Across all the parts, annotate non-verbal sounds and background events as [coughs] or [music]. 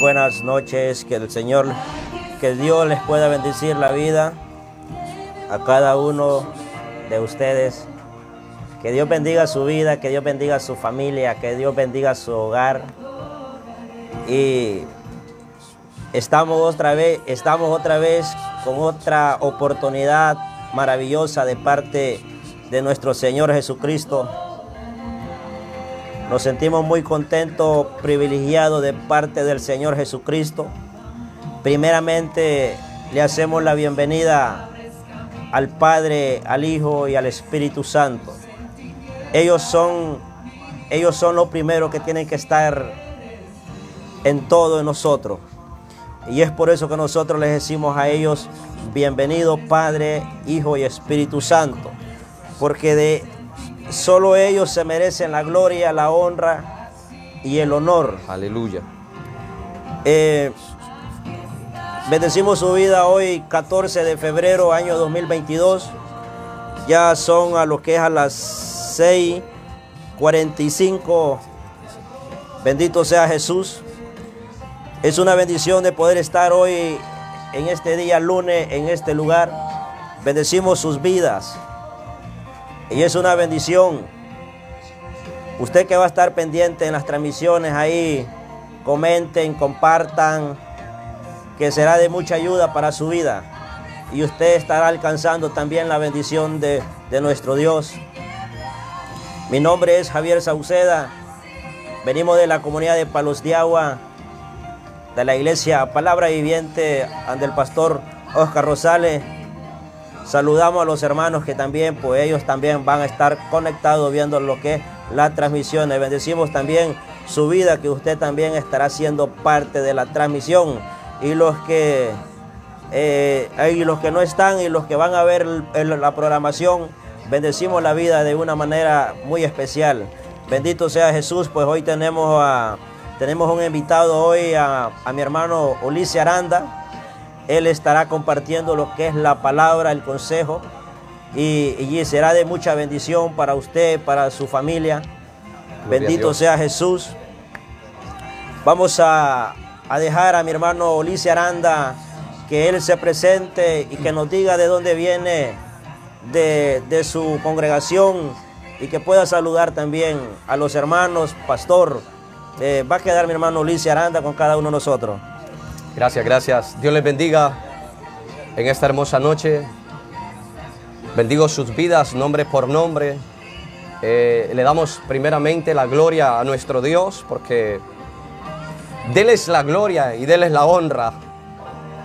Buenas noches, que el Señor, que Dios les pueda bendecir la vida a cada uno de ustedes. Que Dios bendiga su vida, que Dios bendiga su familia, que Dios bendiga su hogar. Y estamos otra vez, estamos otra vez con otra oportunidad maravillosa de parte de nuestro Señor Jesucristo. Nos sentimos muy contentos, privilegiados de parte del Señor Jesucristo. Primeramente le hacemos la bienvenida al Padre, al Hijo y al Espíritu Santo. Ellos son, ellos son los primeros que tienen que estar en todo en nosotros. Y es por eso que nosotros les decimos a ellos, bienvenido Padre, Hijo y Espíritu Santo. Porque de solo ellos se merecen la gloria, la honra y el honor. Aleluya. Eh, bendecimos su vida hoy, 14 de febrero, año 2022. Ya son a lo que es a las 6:45. Bendito sea Jesús. Es una bendición de poder estar hoy en este día lunes en este lugar. Bendecimos sus vidas. Y es una bendición. Usted que va a estar pendiente en las transmisiones ahí, comenten, compartan, que será de mucha ayuda para su vida. Y usted estará alcanzando también la bendición de, de nuestro Dios. Mi nombre es Javier Sauceda. Venimos de la comunidad de Palos de Agua, de la iglesia Palabra Viviente, ante el pastor Oscar Rosales. Saludamos a los hermanos que también, pues ellos también van a estar conectados viendo lo que es la transmisión. Le bendecimos también su vida, que usted también estará siendo parte de la transmisión. Y los que, eh, y los que no están y los que van a ver la programación, bendecimos la vida de una manera muy especial. Bendito sea Jesús, pues hoy tenemos, a, tenemos un invitado hoy a, a mi hermano Ulises Aranda. Él estará compartiendo lo que es la palabra, el consejo, y, y será de mucha bendición para usted, para su familia. Gloria Bendito sea Jesús. Vamos a, a dejar a mi hermano Ulises Aranda que él se presente y que nos diga de dónde viene de, de su congregación y que pueda saludar también a los hermanos, pastor. Eh, va a quedar mi hermano Ulises Aranda con cada uno de nosotros. Gracias, gracias. Dios les bendiga en esta hermosa noche. Bendigo sus vidas, nombre por nombre. Eh, le damos primeramente la gloria a nuestro Dios porque déles la gloria y déles la honra.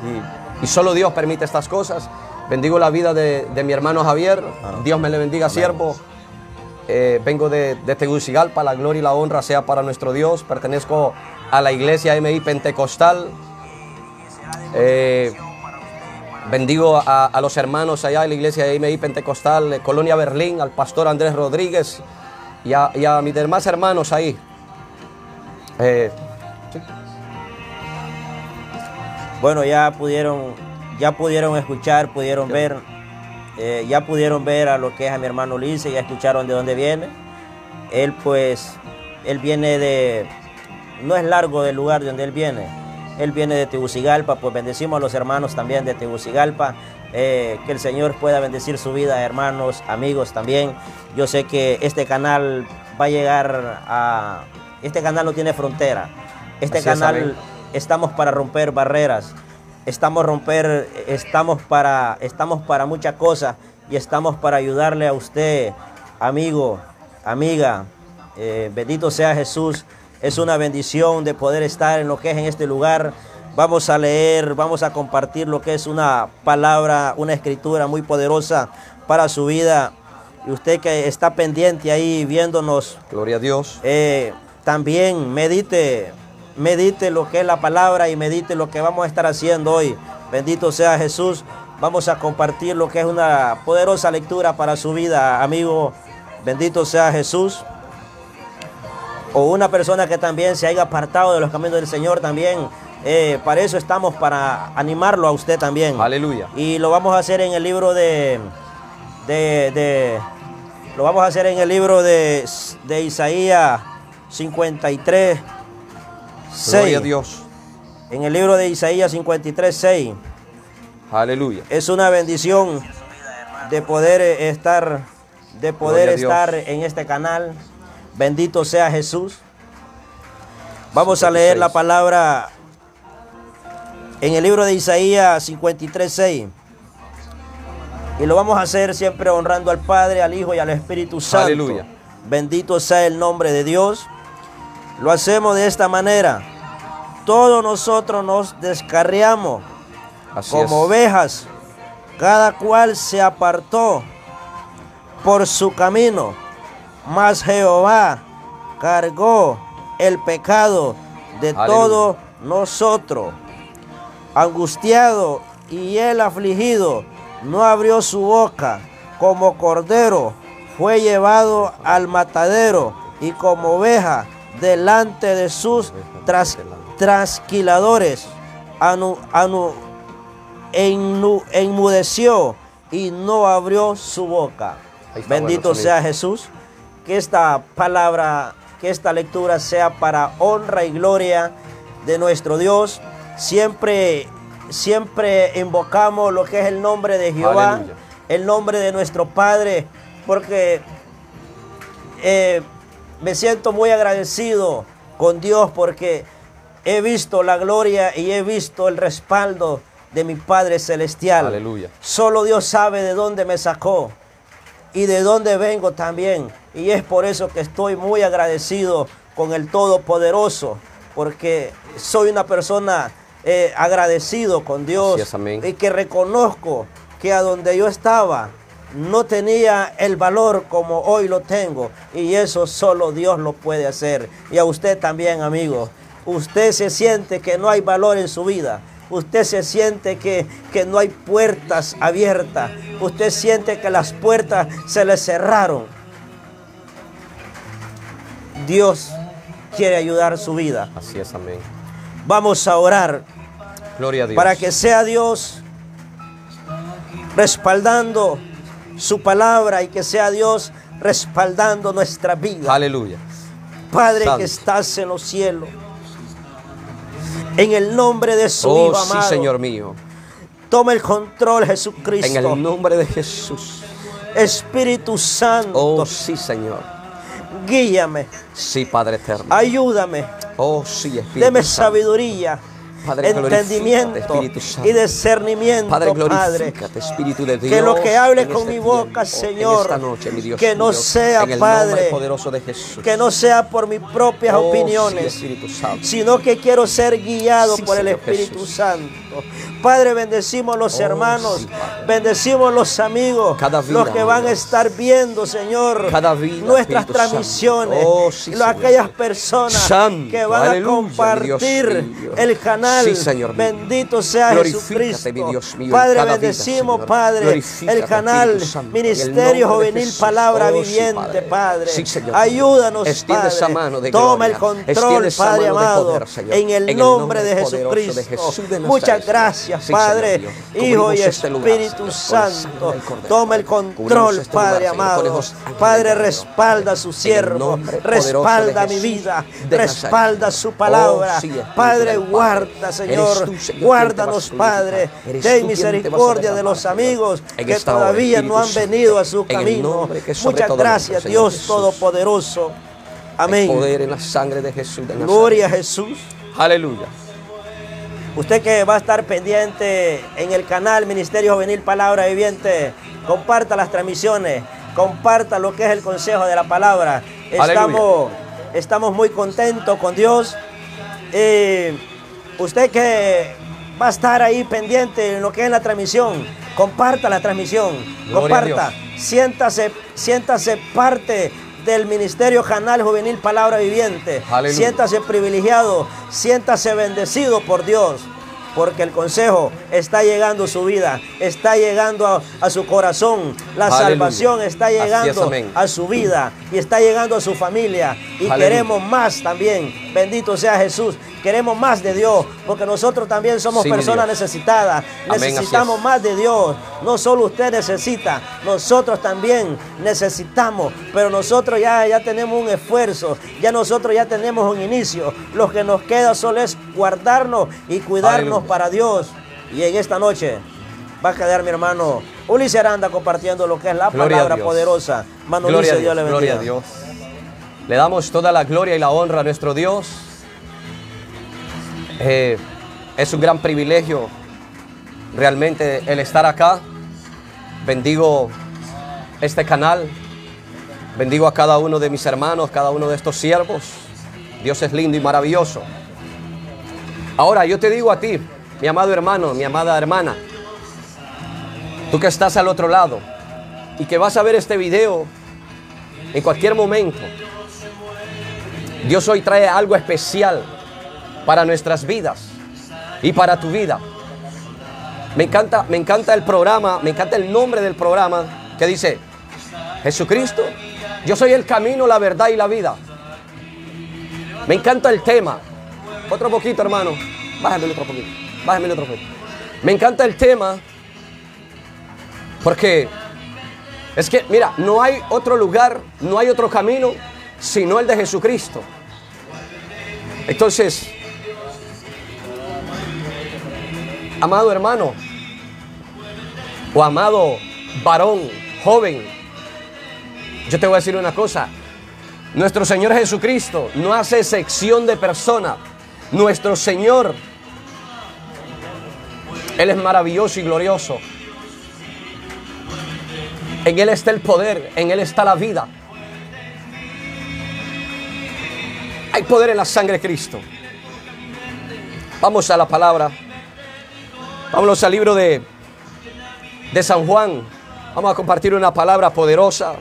Y, y solo Dios permite estas cosas. Bendigo la vida de, de mi hermano Javier. Dios me le bendiga, siervo. Eh, vengo de, de Tegucigalpa, la gloria y la honra sea para nuestro Dios. Pertenezco a la iglesia MI Pentecostal. Eh, bendigo a, a los hermanos allá en la iglesia MI Pentecostal, eh, Colonia Berlín, al pastor Andrés Rodríguez y a, y a mis demás hermanos ahí. Eh, Bueno, ya pudieron, ya pudieron escuchar, pudieron ver, eh, ya pudieron ver a lo que es a mi hermano Ulises, ya escucharon de dónde viene. Él pues, él viene de, no es largo del lugar de donde él viene. Él viene de Tegucigalpa, pues bendecimos a los hermanos también de Tegucigalpa. Eh, que el Señor pueda bendecir su vida, hermanos, amigos también. Yo sé que este canal va a llegar a... Este canal no tiene frontera. Este Así canal estamos para romper barreras, estamos romper, estamos para, estamos para muchas cosas y estamos para ayudarle a usted, amigo, amiga. Eh, bendito sea Jesús. Es una bendición de poder estar en lo que es en este lugar. Vamos a leer, vamos a compartir lo que es una palabra, una escritura muy poderosa para su vida. Y usted que está pendiente ahí viéndonos, gloria a Dios. eh, también medite, medite lo que es la palabra y medite lo que vamos a estar haciendo hoy. Bendito sea Jesús. Vamos a compartir lo que es una poderosa lectura para su vida, amigo. Bendito sea Jesús. O una persona que también se haya apartado de los caminos del Señor también. eh, para eso estamos, para animarlo a usted también. Aleluya. Y lo vamos a hacer en el libro de, de, de- lo vamos a hacer en el libro de, de Isaías 53, 6. Gloria a Dios. en el libro de Isaías 53, 6. Aleluya. Es una bendición de poder eh, estar, de poder estar en este canal. Bendito sea Jesús. Vamos a leer 56. la palabra en el libro de Isaías 53, 6. Y lo vamos a hacer siempre honrando al Padre, al Hijo y al Espíritu Santo. Aleluya. Bendito sea el nombre de Dios. Lo hacemos de esta manera. Todos nosotros nos descarriamos Así como es. ovejas, cada cual se apartó por su camino, mas Jehová cargó el pecado de Aleluya. todos nosotros. Angustiado y él afligido, no abrió su boca, como cordero fue llevado al matadero y como oveja delante de sus tras- trasquiladores. Anu- anu- ennu- enmudeció y no abrió su boca. Bendito sea Jesús. Que esta palabra, que esta lectura sea para honra y gloria de nuestro Dios. Siempre, siempre invocamos lo que es el nombre de Jehová, Aleluya. el nombre de nuestro Padre, porque eh, me siento muy agradecido con Dios porque he visto la gloria y he visto el respaldo de mi Padre Celestial. Aleluya. Solo Dios sabe de dónde me sacó y de dónde vengo también. Y es por eso que estoy muy agradecido con el Todopoderoso, porque soy una persona eh, agradecido con Dios es, y que reconozco que a donde yo estaba no tenía el valor como hoy lo tengo y eso solo Dios lo puede hacer. Y a usted también, amigo. Usted se siente que no hay valor en su vida. Usted se siente que, que no hay puertas abiertas. Usted siente que las puertas se le cerraron. Dios quiere ayudar su vida. Así es, amén. Vamos a orar Gloria a Dios. para que sea Dios respaldando su palabra y que sea Dios respaldando nuestra vida. Aleluya. Padre Santo. que estás en los cielos, en el nombre de su Oh, Hijo sí, amado, Señor mío. toma el control Jesucristo. En el nombre de Jesús. Espíritu Santo, Oh, sí, Señor. Guíame, Sí, Padre eterno. ayúdame, Oh, sí, Espíritu deme Santo. sabiduría, Padre, entendimiento Espíritu Santo. y discernimiento, Padre, Padre. Espíritu de Dios. Que lo que hable con este mi boca, tiempo, Señor, noche, mi Dios que no mío, sea, Padre, poderoso de Jesús. Que no sea por mis propias Oh, sí, opiniones, Espíritu Santo. sino que quiero ser guiado Sí, por el Espíritu Jesús. Santo. Padre, bendecimos los Oh, hermanos, sí, bendecimos los amigos, Cada vida, los que van a estar viendo, Señor, Cada vida, nuestras Espíritu transmisiones. Oh, sí, aquellas personas Santo, que van aleluya, a compartir Dios el canal. Sí, Señor mío. Bendito sea Jesucristo. mi Dios mío, en Padre, vida, bendecimos. Padre, el canal Santo, el Ministerio Juvenil. Palabra Oh, Viviente, Padre. Señor. Ayúdanos, Padre. esa mano de Toma el control, Padre amado, poder, en el nombre de Jesucristo. Muchas. Gracias, Sí, Padre, Señor. Hijo y este Espíritu Santo. Toma el control, este Padre amado. Padre, respalda a su siervo, respalda mi vida, respalda su palabra. Oh, Padre, guarda, Señor, guárdanos. Padre. Ten misericordia de los amigos que todavía no han venido a su camino. Muchas gracias, Dios. Todopoderoso. Amén. poder en la sangre de Jesús de Nazaret. Gloria a Jesús. Aleluya. Usted que va a estar pendiente en el canal Ministerio Juvenil Palabra Viviente, comparta las transmisiones, comparta lo que es el consejo de la palabra. Estamos, estamos muy contentos con Dios. Eh, usted que va a estar ahí pendiente en lo que es la transmisión, comparta la transmisión, Gloria comparta, siéntase, siéntase parte del Ministerio Canal Juvenil Palabra Viviente. Aleluya. Siéntase privilegiado, siéntase bendecido por Dios, porque el consejo está llegando a su vida, está llegando a, a su corazón, la Aleluya. salvación está es, llegando a su vida y está llegando a su familia y Aleluya. queremos más también Bendito sea Jesús. Queremos más de Dios, porque nosotros también somos Sí, personas necesitadas. Amén, Necesitamos es. más de Dios. No solo usted necesita, nosotros también necesitamos. Pero nosotros ya, ya tenemos un esfuerzo, ya nosotros ya tenemos un inicio. Lo que nos queda solo es guardarnos y cuidarnos Aleluya. para Dios. Y en esta noche va a quedar mi hermano Ulises Aranda compartiendo lo que es la Gloria palabra poderosa. Mano Gloria Ulises, Dios Dios, le gloria a bendiga. Dios. Le damos toda la gloria y la honra a nuestro Dios. Eh, es un gran privilegio realmente el estar acá. Bendigo este canal. Bendigo a cada uno de mis hermanos, cada uno de estos siervos. Dios es lindo y maravilloso. Ahora yo te digo a ti, mi amado hermano, mi amada hermana, tú que estás al otro lado y que vas a ver este video en cualquier momento. Dios hoy trae algo especial para nuestras vidas y para tu vida. Me encanta, me encanta el programa, me encanta el nombre del programa que dice, Jesucristo, yo soy el camino, la verdad y la vida. Me encanta el tema. Otro poquito, hermano. Bájame otro poquito. Bájame otro poquito. Me encanta el tema porque es que, mira, no hay otro lugar, no hay otro camino sino el de Jesucristo. Entonces, amado hermano, o amado varón, joven, yo te voy a decir una cosa. Nuestro Señor Jesucristo no hace excepción de persona. Nuestro Señor, Él es maravilloso y glorioso. En Él está el poder, en Él está la vida. Hay poder en la sangre de Cristo. Vamos a la palabra. Vámonos al libro de, de San Juan. Vamos a compartir una palabra poderosa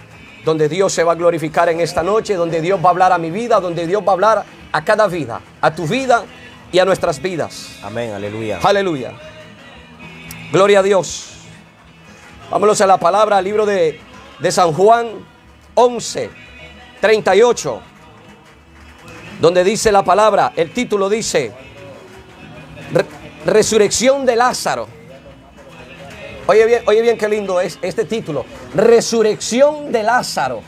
donde Dios se va a glorificar en esta noche, donde Dios va a hablar a mi vida, donde Dios va a hablar a cada vida, a tu vida y a nuestras vidas. Amén, aleluya. Aleluya. Gloria a Dios. Vámonos a la palabra, al libro de, de San Juan 11, 38, donde dice la palabra, el título dice, "Re- Resurrección de Lázaro. Oye bien, oye bien qué lindo es este título, Resurrección de Lázaro.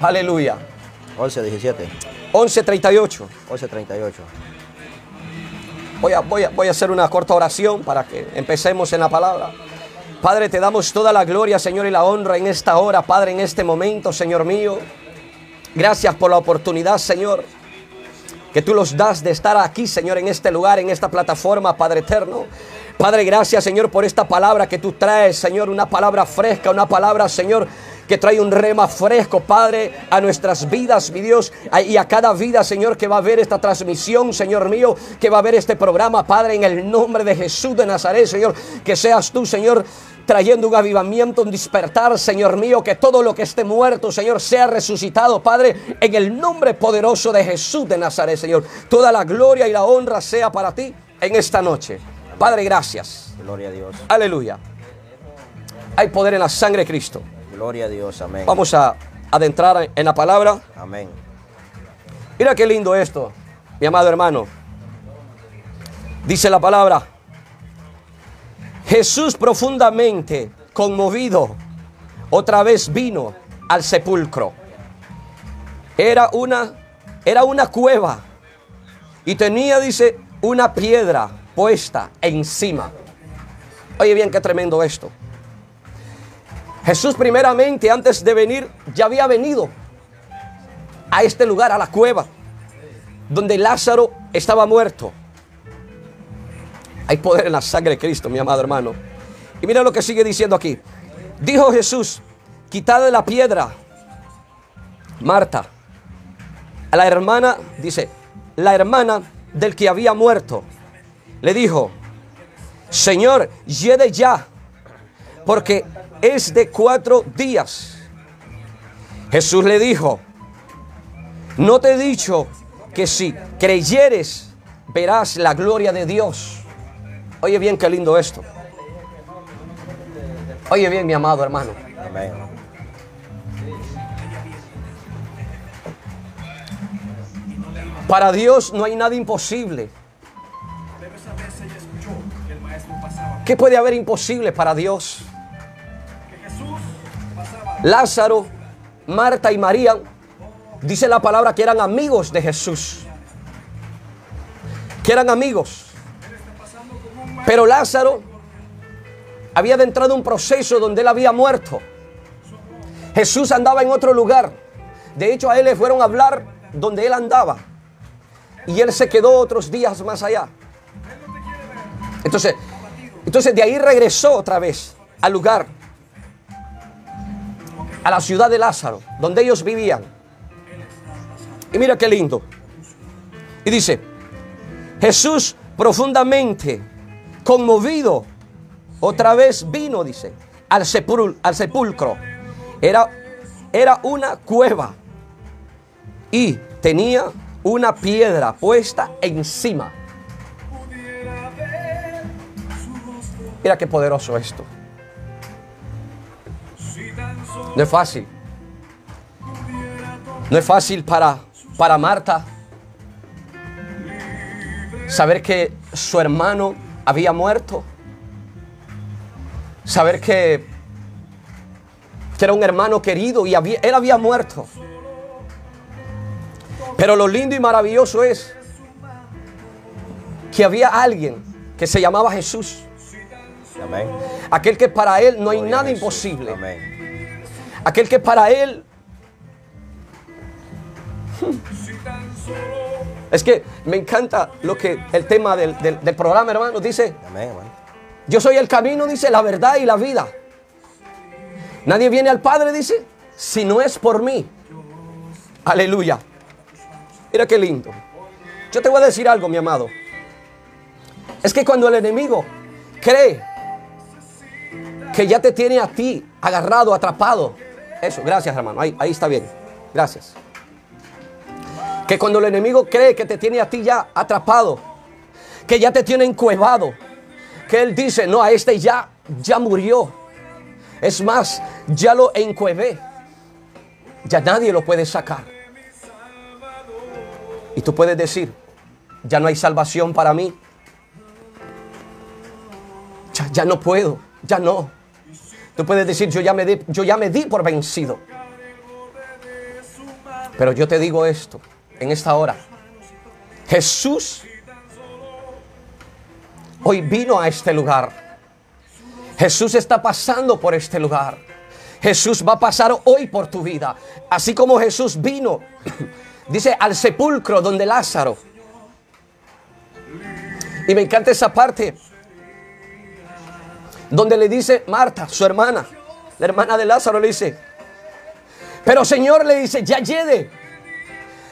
Aleluya. 11, 17, 11, 38. 11, 38. Voy a, voy, a, voy a hacer una corta oración para que empecemos en la palabra. Padre, te damos toda la gloria, Señor, y la honra en esta hora, Padre, en este momento, Señor mío. Gracias por la oportunidad, Señor, que tú los das de estar aquí, Señor, en este lugar, en esta plataforma, Padre eterno. Padre, gracias, Señor, por esta palabra que tú traes, Señor, una palabra fresca, una palabra, Señor, que trae un rema fresco, Padre, a nuestras vidas, mi Dios, y a cada vida, Señor, que va a ver esta transmisión, Señor mío, que va a ver este programa, Padre, en el nombre de Jesús de Nazaret, Señor, que seas tú, Señor, trayendo un avivamiento, un despertar, Señor mío, que todo lo que esté muerto, Señor, sea resucitado, Padre, en el nombre poderoso de Jesús de Nazaret, Señor. Toda la gloria y la honra sea para ti en esta noche. Padre, gracias. Gloria a Dios. Aleluya. Hay poder en la sangre de Cristo. Gloria a Dios. Amén. Vamos a adentrar en la palabra. Amén. Mira qué lindo esto, mi amado hermano. Dice la palabra. Jesús profundamente conmovido otra vez vino al sepulcro. Era una era una cueva y tenía dice una piedra puesta encima. Oye bien qué tremendo esto. Jesús primeramente antes de venir ya había venido a este lugar, a la cueva, donde Lázaro estaba muerto. Hay poder en la sangre de Cristo, mi amado hermano. Y mira lo que sigue diciendo aquí. Dijo Jesús, quitad la piedra. Marta, a la hermana, dice, la hermana del que había muerto, le dijo, Señor, lleve ya, porque es de cuatro días. Jesús le dijo, no te he dicho que si creyeres verás la gloria de Dios. Oye bien qué lindo esto. Oye bien mi amado hermano. Amén. Para Dios no hay nada imposible. ¿Qué puede haber imposible para Dios? Lázaro, Marta y María, dice la palabra que eran amigos de Jesús. Que eran amigos. Pero Lázaro había entrado en un proceso donde él había muerto. Jesús andaba en otro lugar. De hecho, a él le fueron a hablar donde él andaba. Y él se quedó otros días más allá. Entonces, entonces de ahí regresó otra vez al lugar a la ciudad de Lázaro, donde ellos vivían. Y mira qué lindo. Y dice, Jesús profundamente conmovido, otra vez vino, dice, al, sepul- al sepulcro. Era, era una cueva y tenía una piedra puesta encima. Mira qué poderoso esto. No es fácil. No es fácil para, para Marta saber que su hermano había muerto. Saber que, que era un hermano querido y había- él había muerto. Pero lo lindo y maravilloso es que había alguien que se llamaba Jesús. Amén. Aquel que para él no hay Gloria nada imposible. Amén. Aquel que para él... Es que me encanta lo que el tema del, del- del programa, hermano, dice, yo soy el camino, dice, la verdad y la vida. Nadie viene al Padre, dice, si no es por mí. Aleluya. Mira qué lindo. Yo te voy a decir algo, mi amado. Es que cuando el enemigo cree que ya te tiene a ti agarrado, atrapado. Eso, gracias hermano, ahí, ahí está bien. Gracias. Que cuando el enemigo cree que te tiene a ti ya atrapado, que ya te tiene encuevado, que él dice, no, a este ya, ya murió. Es más, ya lo encuevé. Ya nadie lo puede sacar. Y tú puedes decir, ya no hay salvación para mí. Ya, ya no puedo, ya no. Tú puedes decir, yo ya, me di, yo ya me di por vencido. Pero yo te digo esto, en esta hora. Jesús hoy vino a este lugar. Jesús está pasando por este lugar. Jesús va a pasar hoy por tu vida. Así como Jesús vino, [coughs] dice, al sepulcro donde Lázaro. Y me encanta esa parte donde le dice Marta, su hermana, la hermana de Lázaro, le dice, pero Señor le dice, ya llegue,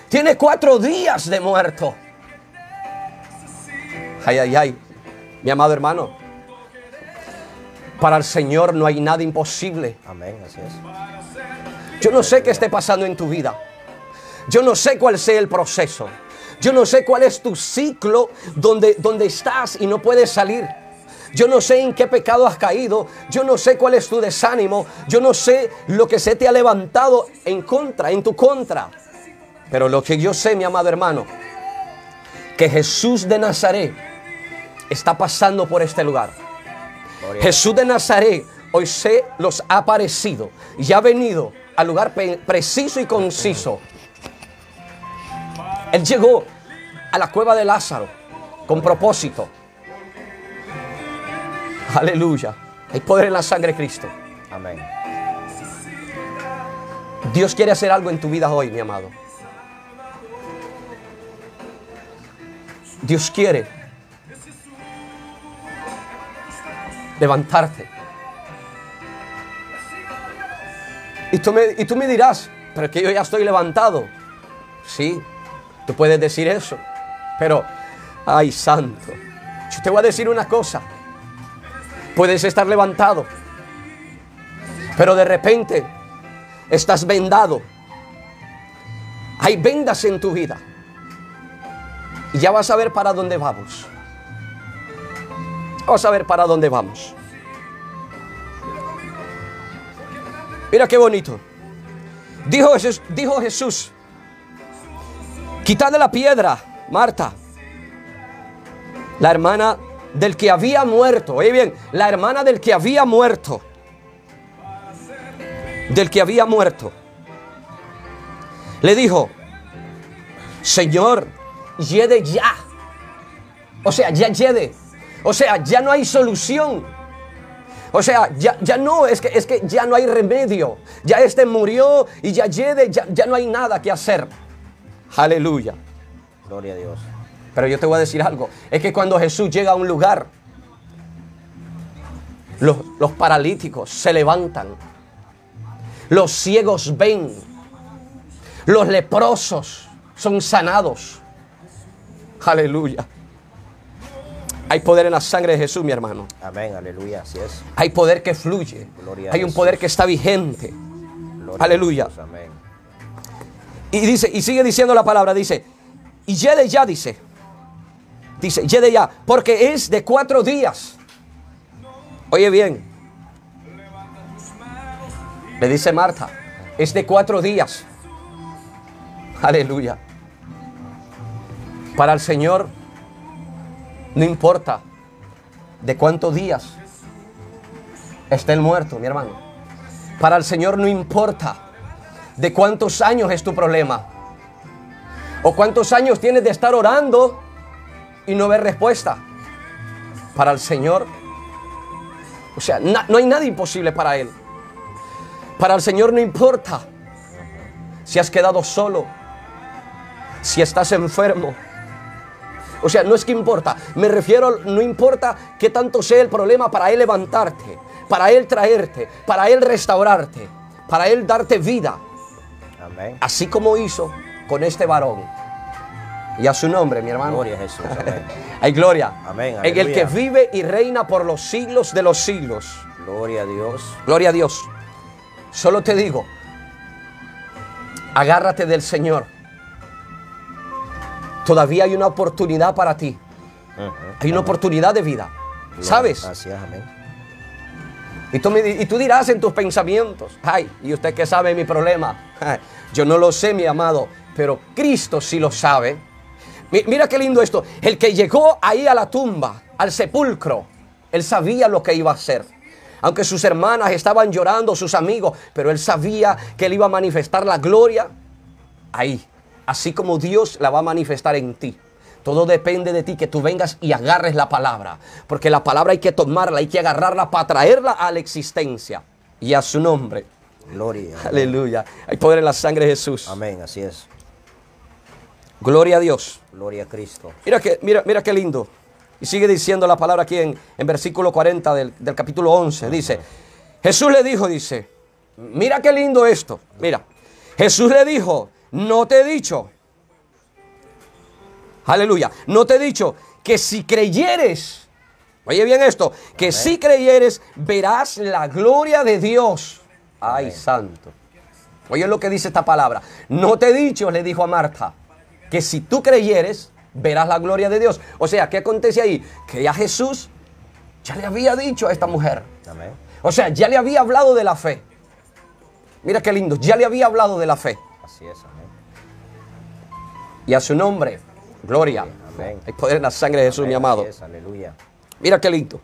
tiene cuatro días de muerto. Ay, ay, ay, mi amado hermano, para el Señor no hay nada imposible. Amén, así es. Yo no sé qué esté pasando en tu vida. Yo no sé cuál sea el proceso. Yo no sé cuál es tu ciclo donde, donde estás y no puedes salir. Yo no sé en qué pecado has caído. Yo no sé cuál es tu desánimo. Yo no sé lo que se te ha levantado en contra, en tu contra. Pero lo que yo sé, mi amado hermano, que Jesús de Nazaret está pasando por este lugar. Gloria Jesús de Nazaret hoy se los ha aparecido y ha venido al lugar preciso y conciso. Él llegó a la cueva de Lázaro con propósito. Aleluya. Hay poder en la sangre de Cristo. Amén. Dios quiere hacer algo en tu vida hoy, mi amado. Dios quiere levantarte. Y tú, me, y tú me dirás, pero es que yo ya estoy levantado. Sí, tú puedes decir eso. Pero, ay santo, yo te voy a decir una cosa. Puedes estar levantado, pero de repente estás vendado. Hay vendas en tu vida. Y ya vas a ver para dónde vamos. Vamos a ver para dónde vamos. Mira qué bonito. Dijo Jesús, dijo la piedra, Marta. La hermana del que había muerto. Oye bien, la hermana del que había muerto. Del que había muerto. Le dijo, Señor, yede ya. O sea, ya yede. O sea, ya no hay solución. O sea, ya, ya no, es que, es que ya no hay remedio. Ya este murió y ya yede, ya, ya no hay nada que hacer. Aleluya. Gloria a Dios. Pero yo te voy a decir algo. Es que cuando Jesús llega a un lugar, los, los paralíticos se levantan. Los ciegos ven. Los leprosos son sanados. Aleluya. Hay poder en la sangre de Jesús, mi hermano. Amén, aleluya, así es. Hay poder que fluye. Gloria Hay un poder que está vigente. Gloria Aleluya. Jesús, amén. Y dice, y sigue diciendo la palabra, dice, y yede ya, dice. Dice, ya, porque es de cuatro días. Oye bien. Le dice Marta, es de cuatro días. Aleluya. Para el Señor no importa de cuántos días está el muerto, mi hermano. Para el Señor no importa de cuántos años es tu problema. O cuántos años tienes de estar orando y no ver respuesta. Para el Señor, o sea, na- no hay nada imposible para Él. Para el Señor no importa si has quedado solo, si estás enfermo. O sea, no es que importa, me refiero, no importa qué tanto sea el problema para Él levantarte, para Él traerte, para Él restaurarte, para Él darte vida Amén. así como hizo con este varón. Y a su nombre, mi hermano. Gloria a Jesús, amén. [laughs] Hay gloria. Amén, En el que vive y reina por los siglos de los siglos. Gloria a Dios. Gloria a Dios. Solo te digo, agárrate del Señor. Todavía hay una oportunidad para ti. Hay una oportunidad de vida. ¿Sabes? Así es, amén. Y tú, me di- y tú dirás en tus pensamientos, ay, ¿y usted qué sabe mi problema? [laughs] Yo no lo sé, mi amado, pero Cristo sí lo sabe. Mi- Mira qué lindo esto. El que llegó ahí a la tumba, al sepulcro, él sabía lo que iba a hacer. Aunque sus hermanas estaban llorando, sus amigos, pero él sabía que él iba a manifestar la gloria ahí. Así como Dios la va a manifestar en ti. Todo depende de ti, que tú vengas y agarres la palabra. Porque la palabra hay que tomarla, hay que agarrarla para traerla a la existencia. Y a su nombre. Gloria. Aleluya. Hay poder en la sangre de Jesús. Amén, así es. Gloria a Dios. Gloria a Cristo. Mira, que, mira, mira qué lindo. Y sigue diciendo la palabra aquí en, en versículo 40 del, del capítulo 11. Dice, Jesús le dijo, dice, mira qué lindo esto. Mira, Jesús le dijo, no te he dicho. Aleluya. No te he dicho que si creyeres, oye bien esto, que si creyeres verás la gloria de Dios. Ay, santo. Oye lo que dice esta palabra. No te he dicho, le dijo a Marta, que si tú creyeres, verás la gloria de Dios. O sea, ¿qué acontece ahí? Que ya Jesús ya le había dicho a esta mujer. Amén. O sea, ya le había hablado de la fe. Mira qué lindo, ya le había hablado de la fe. Así es, amén. Y a su nombre, gloria. Amén. Hay poder en la sangre de Jesús, mi amado. es, aleluya. Mira qué lindo.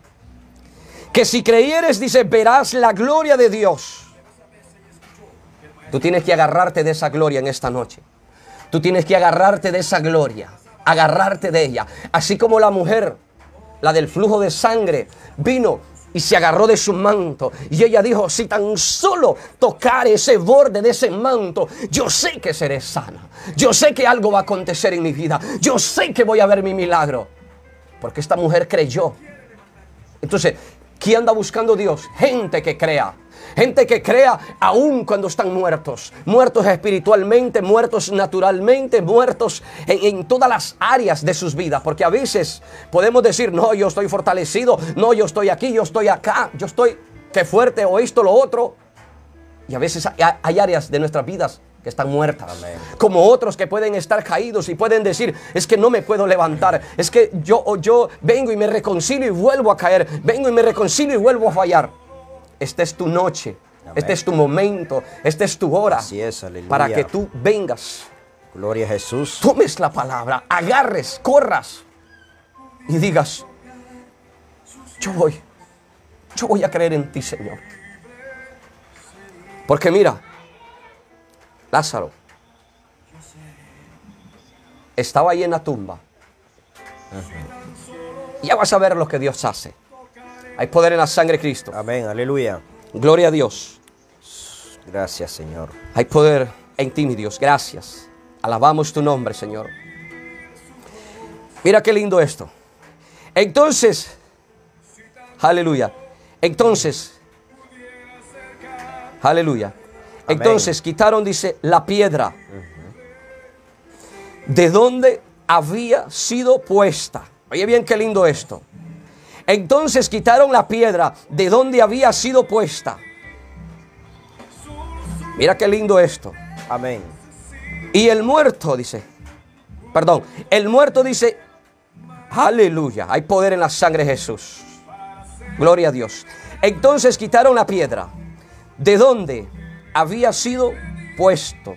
Que si creyeres, dice, verás la gloria de Dios. Tú tienes que agarrarte de esa gloria en esta noche. Tú tienes que agarrarte de esa gloria. Agarrarte de ella. Así como la mujer, la del flujo de sangre, vino y se agarró de su manto. Y ella dijo, si tan solo tocar ese borde de ese manto, yo sé que seré sana. Yo sé que algo va a acontecer en mi vida. Yo sé que voy a ver mi milagro. Porque esta mujer creyó. Entonces, ¿quién anda buscando Dios? Gente que crea. Gente que crea aún cuando están muertos. Muertos espiritualmente, muertos naturalmente, muertos en, todas las áreas de sus vidas. Porque a veces podemos decir, no, yo estoy fortalecido, no, yo estoy aquí, yo estoy acá, yo estoy, qué fuerte, o esto, lo otro. Y a veces hay áreas de nuestras vidas que están muertas. Amén. Como otros que pueden estar caídos y pueden decir, es que no me puedo levantar, es que yo, o yo vengo y me reconcilio y vuelvo a caer, vengo y me reconcilio y vuelvo a fallar. Esta es tu noche, Amén. este es tu momento, esta es tu hora Así es, aleluya. para que tú vengas Gloria a Jesús. tomes la palabra, agarres, corras y digas, yo voy, yo voy a creer en ti, Señor. Porque mira, Lázaro estaba ahí en la tumba. Ya vas a ver lo que Dios hace. Hay poder en la sangre de Cristo. Amén. Aleluya. Gloria a Dios. Gracias, Señor. Hay poder en ti, mi Dios. Gracias. Alabamos tu nombre, Señor. Mira qué lindo esto. Entonces, aleluya. Entonces, aleluya. Entonces quitaron, dice, la piedra de donde había sido puesta. Oye bien qué lindo esto. Entonces quitaron la piedra de donde había sido puesta. Mira qué lindo esto. Amén. Y el muerto dice, perdón, el muerto dice, aleluya, hay poder en la sangre de Jesús. Gloria a Dios. Entonces quitaron la piedra de donde había sido puesto.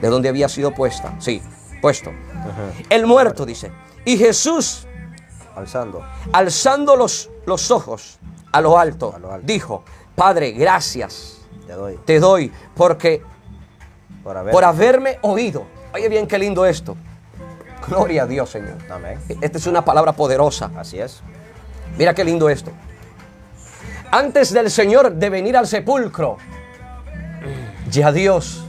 De donde había sido puesta. Sí, puesto. El muerto dice. Y Jesús, Alzando. alzando los, los ojos a lo alto, A lo alto. dijo, Padre, gracias Te doy. te doy porque Por haber. por haberme oído. Oye bien qué lindo esto. Gloria a Dios, Señor. Amén. Esta es una palabra poderosa. Así es. Mira qué lindo esto. Antes del Señor de venir al sepulcro, ya Dios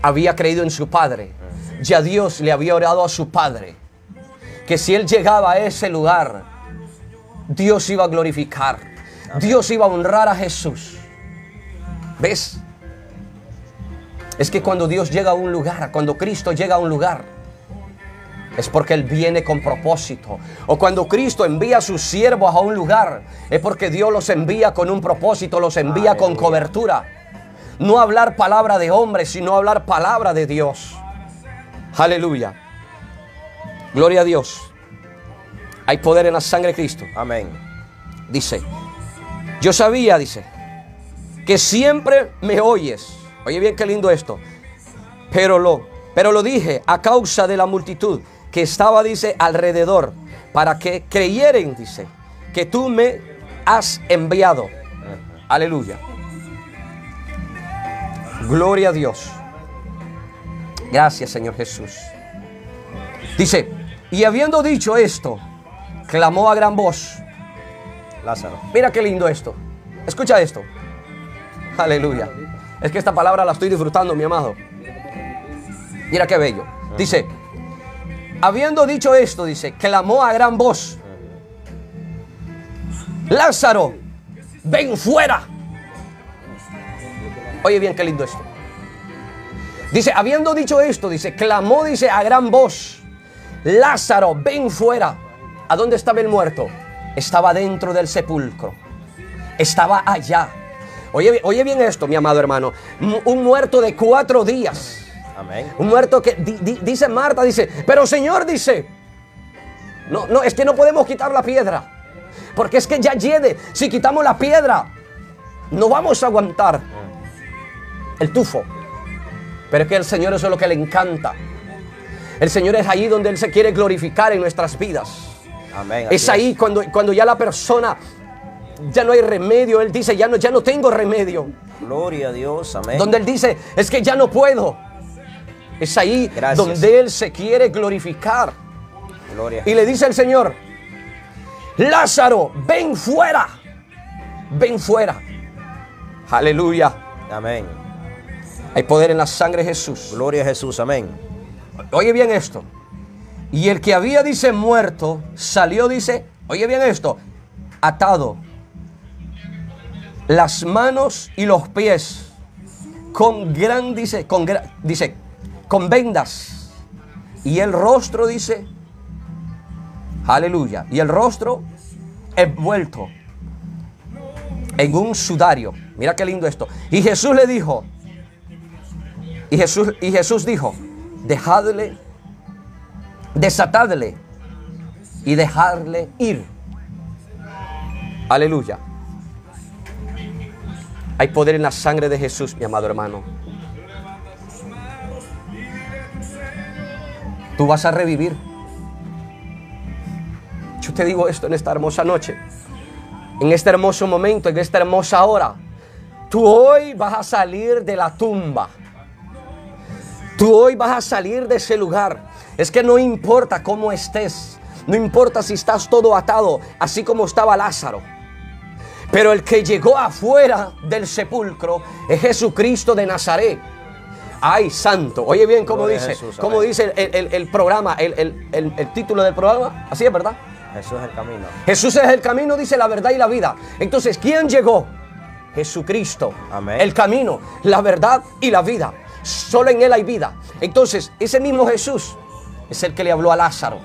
había creído en su Padre. Ya Dios le había orado a su Padre. Que si Él llegaba a ese lugar, Dios iba a glorificar. Dios iba a honrar a Jesús. ¿Ves? Es que cuando Dios llega a un lugar, cuando Cristo llega a un lugar, es porque Él viene con propósito. O cuando Cristo envía a sus siervos a un lugar, es porque Dios los envía con un propósito, los envía con cobertura. No hablar palabra de hombre, sino hablar palabra de Dios. Aleluya. Gloria a Dios. Hay poder en la sangre de Cristo. Amén. Dice, yo sabía, dice, que siempre me oyes. Oye bien qué lindo esto. Pero lo, pero lo dije a causa de la multitud que estaba, dice, alrededor, para que creyeren, dice, que tú me has enviado. Aleluya. Gloria a Dios. Gracias, Señor Jesús. Dice, y habiendo dicho esto, clamó a gran voz. Lázaro. Mira qué lindo esto. Escucha esto. Aleluya. Es que esta palabra la estoy disfrutando, mi amado. Mira qué bello. Dice, habiendo dicho esto, dice, clamó a gran voz. Lázaro, ven fuera. Oye bien qué lindo esto. Dice, habiendo dicho esto, dice, clamó, dice, a gran voz. Lázaro, ven fuera. ¿A dónde estaba el muerto? Estaba dentro del sepulcro. Estaba allá. Oye, oye bien esto, mi amado hermano. Un muerto de cuatro días. Amén. Un muerto que di- di- dice Marta, dice, pero Señor dice, no, no, es que no podemos quitar la piedra. Porque es que ya llegue. Si quitamos la piedra, no vamos a aguantar el tufo. Pero es que el Señor eso es lo que le encanta. El Señor es ahí donde Él se quiere glorificar en nuestras vidas. Amén. Es ahí cuando, cuando ya la persona ya no hay remedio. Él dice, ya no, ya no tengo remedio. Gloria a Dios. Amén. Donde Él dice, es que ya no puedo. Es ahí Gracias. donde Él se quiere glorificar. Gloria. Y le dice el Señor, Lázaro, ven fuera. Ven fuera. Aleluya. Amén. Hay poder en la sangre de Jesús. Gloria a Jesús. Amén. Oye bien esto. Y el que había, dice, muerto, salió, dice, oye bien esto, atado. Las manos y los pies con gran, dice, con, gra- dice, con vendas. Y el rostro, dice, aleluya. Y el rostro envuelto en un sudario. Mira qué lindo esto. Y Jesús le dijo, y Jesús, y Jesús dijo, dejadle, desatadle y dejarle ir. Aleluya. Hay poder en la sangre de Jesús, mi amado hermano. Tú vas a revivir. Yo te digo esto en esta hermosa noche, en este hermoso momento, en esta hermosa hora. Tú hoy vas a salir de la tumba. Tú hoy vas a salir de ese lugar. Es que no importa cómo estés. No importa si estás todo atado, así como estaba Lázaro. Pero el que llegó afuera del sepulcro es Jesucristo de Nazaret. Ay, santo. Oye bien cómo Gloria dice, Jesús, cómo dice el, el- el programa, el, el- el- el título del programa. Así es, ¿verdad? Jesús es el camino. Jesús es el camino, dice la verdad y la vida. Entonces, ¿quién llegó? Jesucristo. Amén. El camino, la verdad y la vida. Solo en Él hay vida. Entonces, ese mismo Jesús es el que le habló a Lázaro.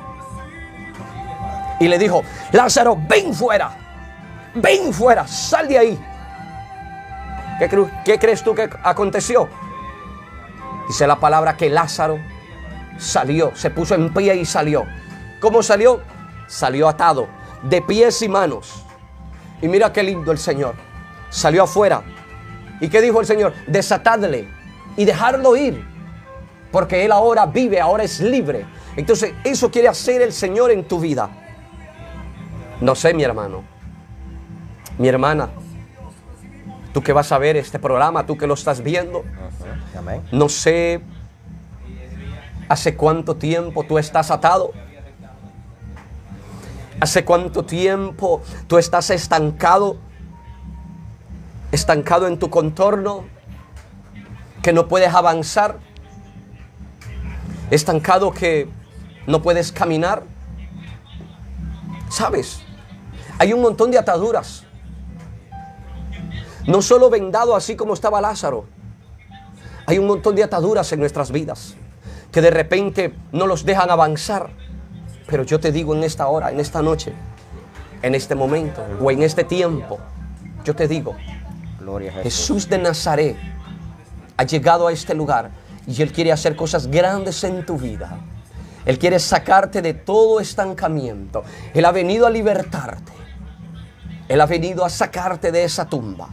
Y le dijo, Lázaro, ven fuera. Ven fuera, sal de ahí. ¿Qué, cre- qué crees tú que aconteció? Dice la palabra que Lázaro salió, se puso en pie y salió. ¿Cómo salió? Salió atado, de pies y manos. Y mira qué lindo el Señor. Salió afuera. ¿Y qué dijo el Señor? Desatadle y dejarlo ir. Porque Él ahora vive, ahora es libre. Entonces, eso quiere hacer el Señor en tu vida. No sé, mi hermano. Mi hermana. Tú que vas a ver este programa, tú que lo estás viendo. Amén. No sé hace cuánto tiempo tú estás atado. Hace cuánto tiempo tú estás estancado. Estancado en tu contorno. Que no puedes avanzar. Estancado que no puedes caminar. ¿Sabes? Hay un montón de ataduras. No solo vendado así como estaba Lázaro. Hay un montón de ataduras en nuestras vidas que de repente no los dejan avanzar. Pero yo te digo en esta hora, en esta noche, en este momento o en este tiempo, yo te digo, Gloria a Jesús. Jesús de Nazaret ha llegado a este lugar y Él quiere hacer cosas grandes en tu vida. Él quiere sacarte de todo estancamiento. Él ha venido a libertarte. Él ha venido a sacarte de esa tumba.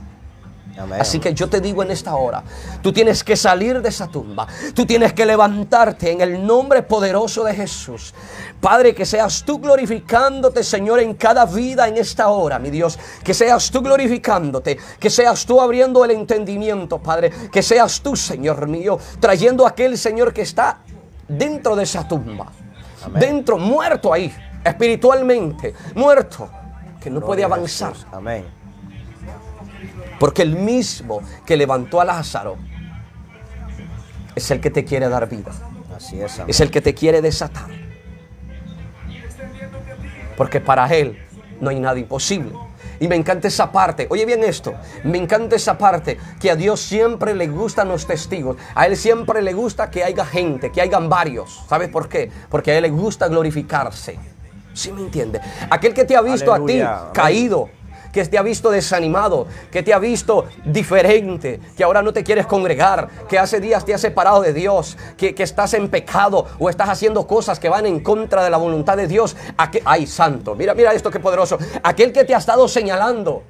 Así que yo te digo en esta hora, tú tienes que salir de esa tumba, tú tienes que levantarte en el nombre poderoso de Jesús. Padre, que seas tú glorificándote, Señor, en cada vida en esta hora, mi Dios. Que seas tú glorificándote, que seas tú abriendo el entendimiento, Padre. Que seas tú, Señor mío, trayendo a aquel Señor que está dentro de esa tumba. Amén. Dentro, muerto ahí, espiritualmente, muerto, que no puede Gloria avanzar. Amén. Porque el mismo que levantó a Lázaro es el que te quiere dar vida. Así es. Amén. Es el que te quiere desatar. Porque para Él no hay nada imposible. Y me encanta esa parte. Oye bien esto. Me encanta esa parte que a Dios siempre le gustan los testigos. A Él siempre le gusta que haya gente, que hayan varios. ¿Sabes por qué? Porque a Él le gusta glorificarse. ¿Sí me entiende? Aquel que te ha visto Aleluya. a ti caído, que te ha visto desanimado, que te ha visto diferente, que ahora no te quieres congregar, que hace días te has separado de Dios, que, que estás en pecado o estás haciendo cosas que van en contra de la voluntad de Dios. Ay, santo, mira, mira esto que poderoso. Aquel que te ha estado señalando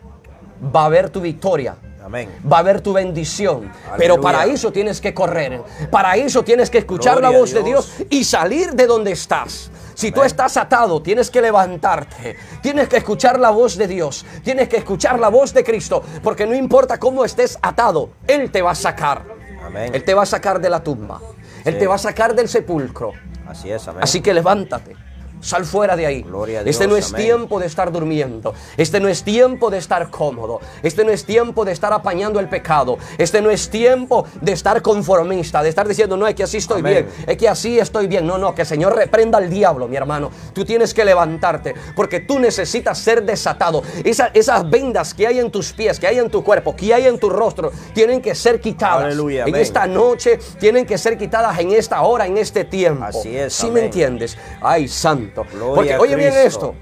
va a ver tu victoria. Amén. Va a ver tu bendición. Pero para eso tienes que correr. Para eso tienes que escuchar Gloria la voz de Dios. Y salir de donde estás. Si tú estás atado, tienes que levantarte. Tienes que escuchar la voz de Dios. Tienes que escuchar la voz de Cristo. Porque no importa cómo estés atado, Él te va a sacar. Amén. Él te va a sacar de la tumba. Él te va a sacar del sepulcro. Así es. Amén. Así que levántate. Sal fuera de ahí. Gloria a este no es amén. tiempo de estar durmiendo. Este no es tiempo de estar cómodo. Este no es tiempo de estar apañando el pecado. Este no es tiempo de estar conformista, de estar diciendo, no, es que así estoy Amén. bien, es que así estoy bien. No, no, que el Señor reprenda al diablo, mi hermano. Tú tienes que levantarte porque tú necesitas ser desatado. Esa- esas vendas que hay en tus pies, que hay en tu cuerpo, que hay en tu rostro, tienen que ser quitadas. Aleluya, en esta noche tienen que ser quitadas en esta hora, en este tiempo. Así es, ¿Sí me entiendes? Ay, santo. Gloria Porque, oye bien esto.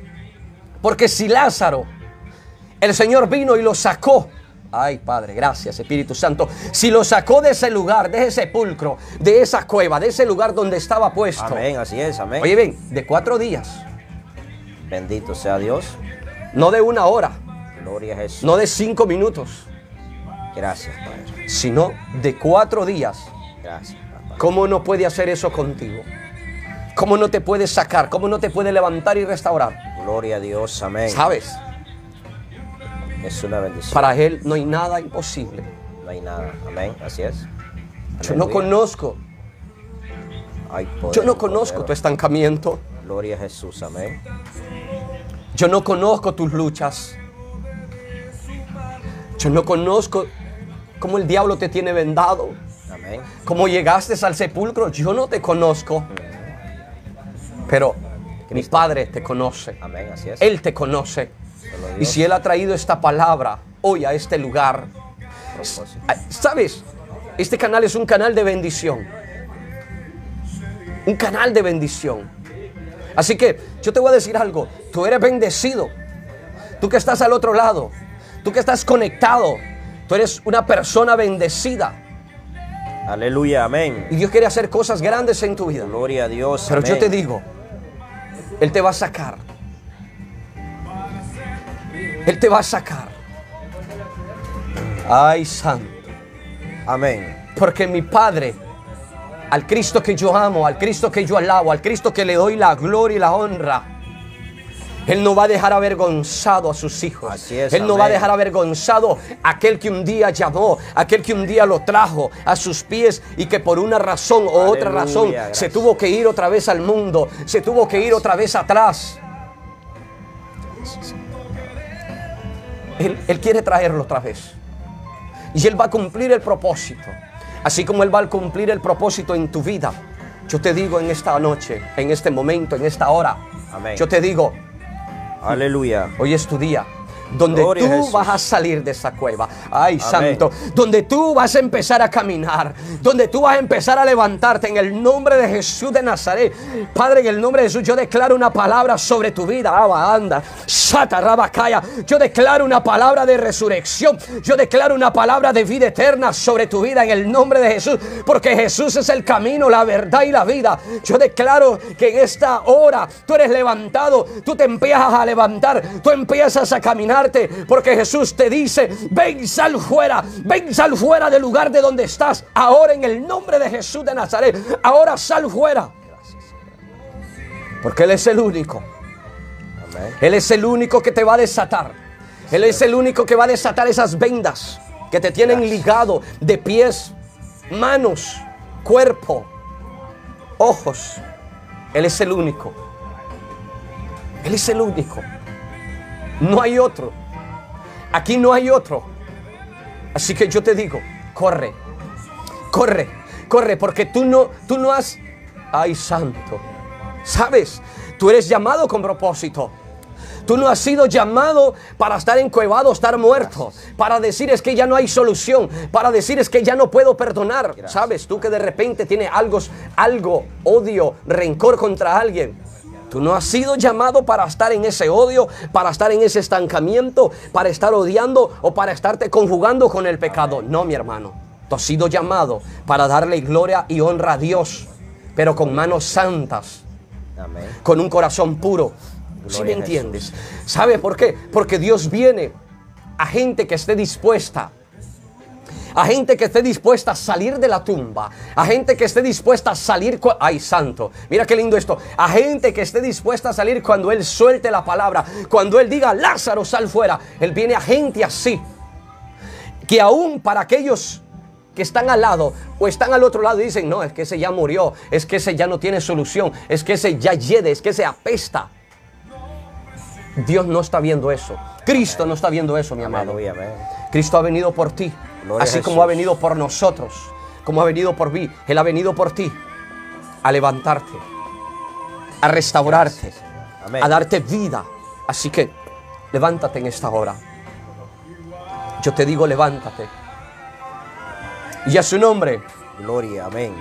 Porque si Lázaro, el Señor vino y lo sacó. Ay, Padre, gracias, Espíritu Santo. Si lo sacó de ese lugar, de ese sepulcro, de esa cueva, de ese lugar donde estaba puesto. Amén. Así es. Amén. Oye bien, de cuatro días, Bendito sea Dios. no de una hora, Gloria a Jesús. no de cinco minutos, Gracias, Padre. sino de cuatro días. Gracias, papá. ¿Cómo no puede hacer eso contigo? ¿Cómo no te puede sacar? ¿Cómo no te puede levantar y restaurar? Gloria a Dios, amén. ¿Sabes? Es una bendición. Para Él no hay nada imposible. No hay nada. Amén. Así es. Yo no conozco, poder, yo no conozco tu estancamiento. Gloria a Jesús. Amén. Yo no conozco tus luchas. Yo no conozco cómo el diablo te tiene vendado. Amén. Cómo llegaste al sepulcro. Yo no te conozco. Pero mi Padre te conoce. Amén. Así es. Él te conoce. Y si Él ha traído esta palabra hoy a este lugar, Propósito. ¿sabes? Este canal es un canal de bendición. Un canal de bendición. Así que yo te voy a decir algo. Tú eres bendecido. Tú que estás al otro lado. Tú que estás conectado. Tú eres una persona bendecida. Aleluya. Amén. Y Dios quiere hacer cosas grandes en tu vida. Gloria a Dios. Pero yo te digo, Él te va a sacar. Él te va a sacar. Ay, santo. Amén. Porque mi Padre, al Cristo que yo amo, al Cristo que yo alabo, al Cristo que le doy la gloria y la honra, Él no va a dejar avergonzado a sus hijos. Así es, Él no va a dejar avergonzado a aquel que un día llamó, aquel que un día lo trajo a sus pies y que por una razón o otra razón se tuvo que ir otra vez al mundo, se tuvo que ir otra vez atrás. Él, él quiere traerlo otra vez. Y Él va a cumplir el propósito. Así como Él va a cumplir el propósito en tu vida. Yo te digo en esta noche, en este momento, en esta hora. Amén. Yo te digo, Aleluya. hoy es tu día. Donde Gloria tú Jesús. vas a salir de esa cueva. Ay, Amén. santo. Donde tú vas a empezar a caminar. Donde tú vas a empezar a levantarte en el nombre de Jesús de Nazaret. Padre, en el nombre de Jesús, yo declaro una palabra sobre tu vida. Aba, anda. Sata, rabacaya. Yo declaro una palabra de resurrección. Yo declaro una palabra de vida eterna sobre tu vida en el nombre de Jesús. Porque Jesús es el camino, la verdad y la vida. Yo declaro que en esta hora tú eres levantado. Tú te empiezas a levantar. Tú empiezas a Porque Jesús te dice, ven, sal fuera. Ven, sal fuera del lugar de donde estás. Ahora en el nombre de Jesús de Nazaret. Ahora sal fuera. Porque Él es el único. Él es el único que te va a desatar. Él es el único que va a desatar esas vendas que te tienen ligado de pies, manos, cuerpo, ojos. Él es el único. Él es el único. No hay otro. Aquí no hay otro. Así que yo te digo, corre. Corre, corre, porque tú no, tú no has... Ay, santo. ¿Sabes? Tú eres llamado con propósito. Tú no has sido llamado para estar encuevado, estar muerto, para decir es que ya no hay solución, para decir es que ya no puedo perdonar. ¿Sabes? Tú que de repente tienes algo, algo, odio, rencor contra alguien. Tú no has sido llamado para estar en ese odio, para estar en ese estancamiento, para estar odiando o para estarte conjugando con el pecado. No, mi hermano. Tú has sido llamado para darle gloria y honra a Dios, pero con manos santas Amén. con un corazón puro. ¿Sí Gloria me entiendes? ¿Sabe por qué? Porque Dios viene a gente que esté dispuesta. A gente que esté dispuesta a salir de la tumba. A gente que esté dispuesta a salir. ¡Ay, santo! Mira qué lindo esto. A gente que esté dispuesta a salir cuando Él suelte la palabra. Cuando Él diga, Lázaro, sal fuera. Él viene a gente así. Que aún para aquellos que están al lado o están al otro lado y dicen, no, es que ese ya murió, es que ese ya no tiene solución, es que ese ya hiede, es que ese apesta. Dios no está viendo eso. Cristo no está viendo eso, mi amado. Cristo ha venido por ti, así como ha venido por nosotros, como ha venido por mí. Él ha venido por ti a levantarte, a restaurarte, a darte vida. Así que levántate en esta hora. Yo te digo, levántate. Y a su nombre Gloria. Amén.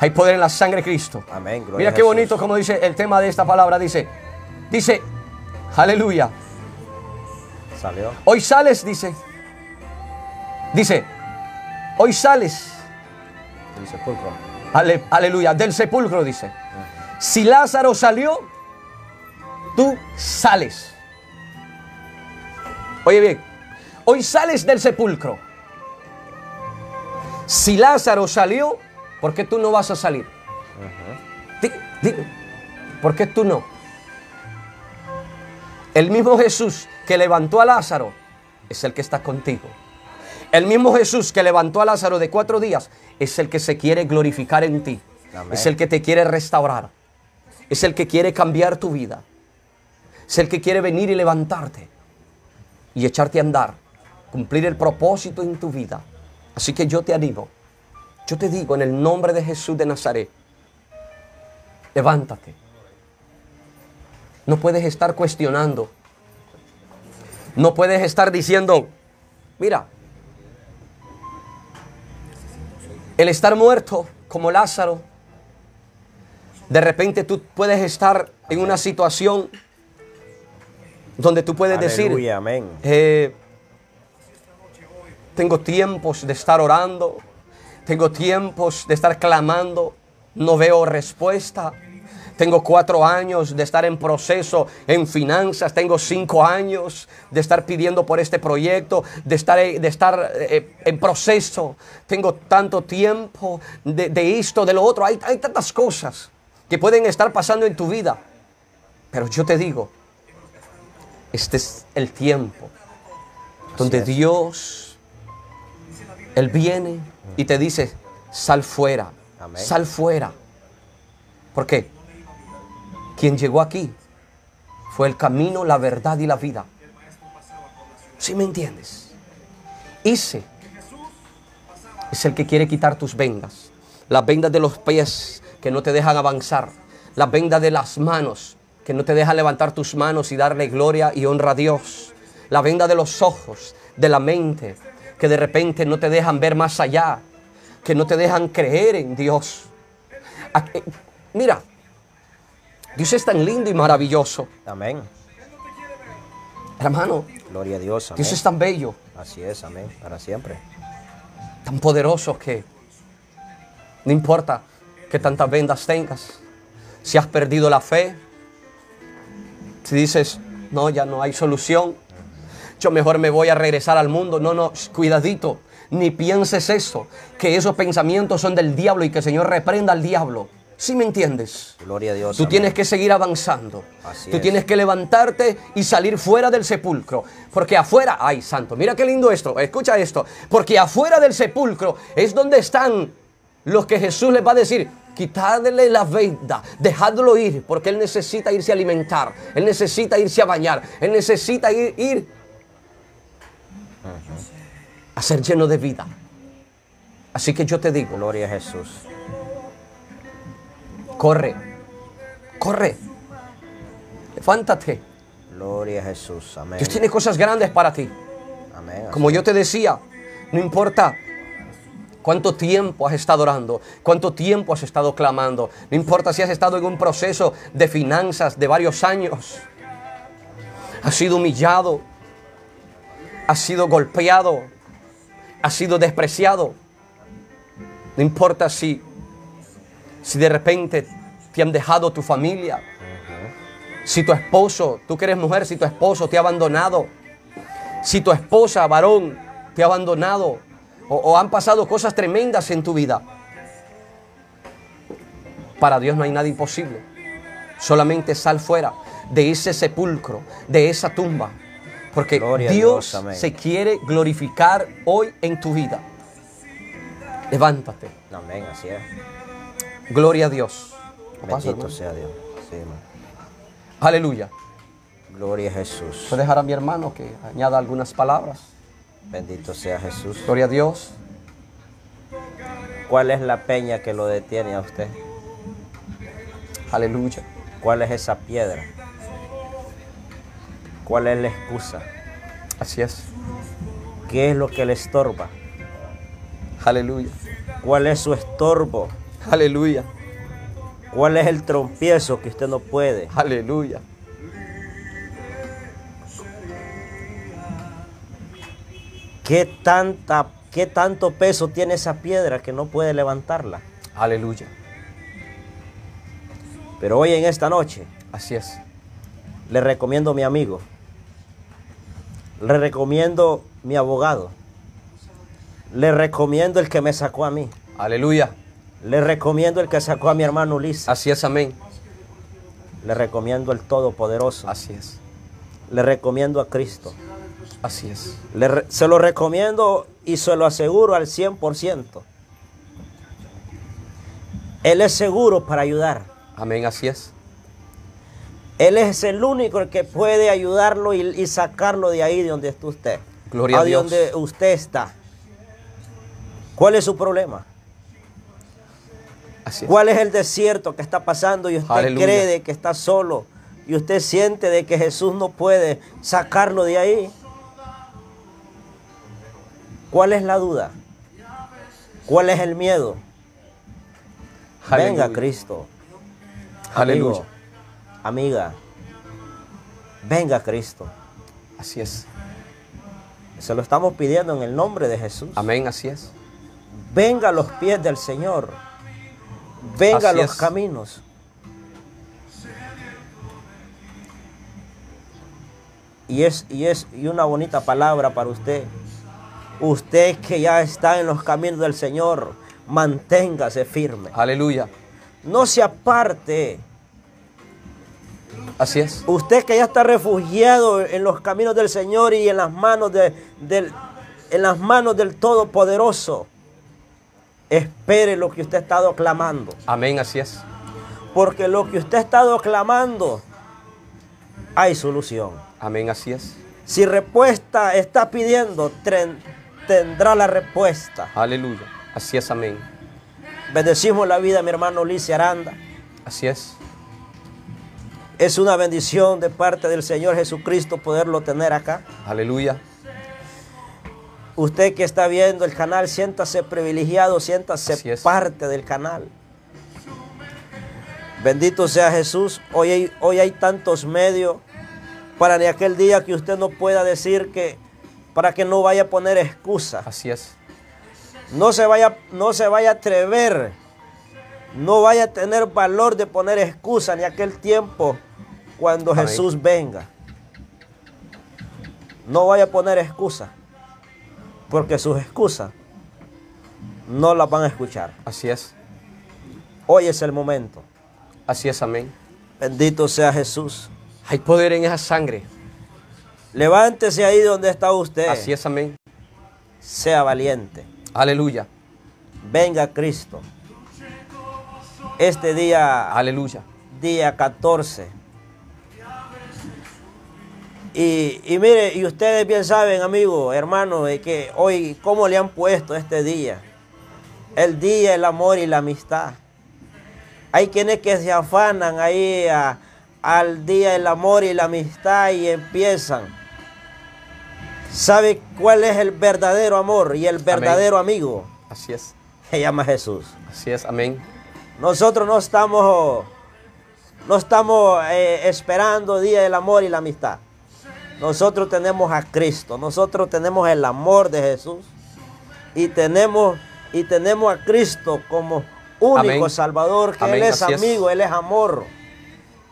hay poder en la sangre de Cristo. Amén. Gloria Mira qué bonito como dice el tema de esta palabra. Dice, dice, aleluya. Salió. Hoy sales, dice. Dice, hoy sales. El sepulcro. Ale- aleluya, del sepulcro, dice. Si Lázaro salió, tú sales. Oye bien, hoy sales del sepulcro. Si Lázaro salió, ¿por qué tú no vas a salir? Di- Dime, ¿por qué tú no? El mismo Jesús que levantó a Lázaro es el que está contigo. El mismo Jesús que levantó a Lázaro de cuatro días es el que se quiere glorificar en ti. Amén. Es el que te quiere restaurar. Es el que quiere cambiar tu vida. Es el que quiere venir y levantarte y echarte a andar, cumplir el propósito en tu vida. Así que yo te animo. Yo te digo en el nombre de Jesús de Nazaret, levántate. No puedes estar cuestionando. No puedes estar diciendo, mira, el estar muerto como Lázaro, de repente tú puedes estar en una situación donde tú puedes decir, Aleluya, eh, tengo tiempos de estar orando, tengo tiempos de estar clamando, no veo respuesta. Tengo cuatro años de estar en proceso en finanzas, tengo cinco años de estar pidiendo por este proyecto, de estar, eh, de estar eh, en proceso. Tengo tanto tiempo de, de esto, de lo otro. Hay, hay tantas cosas que pueden estar pasando en tu vida. Pero yo te digo, este es el tiempo donde. Dios, Él viene y te dice, sal fuera, Amén. sal fuera. ¿Por qué? Quien llegó aquí fue el camino, la verdad y la vida. ¿Sí me entiendes? Ese es el que quiere quitar tus vendas. Las vendas de los pies que no te dejan avanzar. Las vendas de las manos que no te dejan levantar tus manos y darle gloria y honra a Dios. La venda de los ojos, de la mente, que de repente no te dejan ver más allá. Que no te dejan creer en Dios. Mira, Dios es tan lindo y maravilloso. Amén. Hermano, Gloria a Dios, amén. Dios es tan bello. Así es, amén. Para siempre. tan poderoso que no importa que tantas vendas tengas, si has perdido la fe, si dices, no, ya no hay solución, yo mejor me voy a regresar al mundo, no, no, cuidadito, ni pienses eso, que esos pensamientos son del diablo y que el Señor reprenda al diablo. ¿Sí me entiendes? Gloria a Dios. Tú amén. tienes que seguir avanzando. Así Tú es. tienes que levantarte y salir fuera del sepulcro. Porque afuera, ay santo, mira qué lindo esto, escucha esto. Porque afuera del sepulcro es donde están los que Jesús les va a decir, quitadle la venda, dejadlo ir, porque Él necesita irse a alimentar, Él necesita irse a bañar, Él necesita ir, ir a ser lleno de vida. Así que yo te digo, Gloria a Jesús. Corre, corre, levántate. Gloria a Jesús. Amén. Dios tiene cosas grandes para ti. Amén. Como yo te decía, no importa cuánto tiempo has estado orando, cuánto tiempo has estado clamando, no importa si has estado en un proceso de finanzas de varios años, has sido humillado, has sido golpeado, has sido despreciado. No importa si, si de repente te han dejado tu familia, si tu esposo, tú que eres mujer, si tu esposo te ha abandonado, si tu esposa, varón, te ha abandonado o, o han pasado cosas tremendas en tu vida, para Dios no hay nada imposible. Solamente sal fuera de ese sepulcro, de esa tumba. Porque Gloria Dios, se quiere glorificar hoy en tu vida. Levántate. Amén, así es. Gloria a Dios. ¿Qué pasa, Bendito sea Dios. Sí. Aleluya. Gloria a Jesús. Voy a dejar a mi hermano que añada algunas palabras. Bendito sea Jesús. Gloria a Dios. ¿Cuál es la peña que lo detiene a usted? Aleluya. ¿Cuál es esa piedra? ¿Cuál es la excusa? Así es. ¿Qué es lo que le estorba? Aleluya. ¿Cuál es su estorbo? [laughs] Aleluya. ¿Cuál es el trompiezo que usted no puede? Aleluya. ¿Qué, tanta, ¿Qué tanto peso tiene esa piedra que no puede levantarla? Aleluya. Pero hoy en esta noche Así es. le recomiendo a mi amigo. Le recomiendo mi abogado. Le recomiendo el que me sacó a mí. Aleluya. Le recomiendo el que sacó a mi hermano Ulises. Así es, amén. Le recomiendo el Todopoderoso. Así es. Le recomiendo a Cristo. Así es. Le se lo recomiendo y se lo aseguro al 100%. Él es seguro para ayudar. Amén, así es. Él es el único el que puede ayudarlo y, y sacarlo de ahí de donde está usted. Gloria a de Dios. donde usted está. ¿Cuál es su problema? Así es. ¿Cuál es el desierto que está pasando y usted Aleluya. cree de que está solo y usted siente de que Jesús no puede sacarlo de ahí? ¿Cuál es la duda? ¿Cuál es el miedo? Venga. Cristo. Aleluya. Amigo, amiga. Venga Cristo. Así es. Se lo estamos pidiendo en el nombre de Jesús. Amén, así es. Venga a los pies del Señor. Venga a los es. caminos. Y es, y es y una bonita palabra para usted. Usted que ya está en los caminos del Señor, manténgase firme. Aleluya. No se aparte. Así es. Usted que ya está refugiado en los caminos del Señor y en las manos, de- del, en las manos del Todopoderoso, espere lo que usted ha estado clamando. Amén, así es. Porque lo que usted ha estado clamando, hay solución. Amén, así es. Si respuesta está pidiendo, tendrá la respuesta. Aleluya. Así es, amén. Bendecimos la vida mi hermano Ulises Aranda. Así es. Es una bendición de parte del Señor Jesucristo poderlo tener acá. Aleluya. Usted que está viendo el canal, siéntase privilegiado, siéntase parte del canal. Bendito sea Jesús. Hoy hay, hoy hay tantos medios para ni aquel día que usted no pueda decir que, para que no vaya a poner excusa. Así es. No se vaya, no se vaya a atrever. No vaya a tener valor de poner excusa ni aquel tiempo cuando Amén. Jesús venga. No vaya a poner excusa. Porque sus excusas no las van a escuchar. Así es. Hoy es el momento. Así es, amén. Bendito sea Jesús. Hay poder en esa sangre. Levántese ahí donde está usted. Así es, amén. Sea valiente. Aleluya. Venga Cristo. Este día Aleluya. día 14. Y, y mire, y ustedes bien saben, amigos, hermanos, de que hoy, ¿cómo le han puesto este día? El día, el amor y la amistad. Hay quienes que se afanan ahí a- al día del amor y la amistad y empiezan. ¿Sabe cuál es el verdadero amor y el verdadero amigo? Así es. Se llama Jesús. Así es, amén. Nosotros no estamos, no estamos eh, esperando día del amor y la amistad. Nosotros tenemos a Cristo, nosotros tenemos el amor de Jesús y tenemos y tenemos a Cristo como único Amén. Salvador, que Amén, Él es así es. amigo, Él es amor,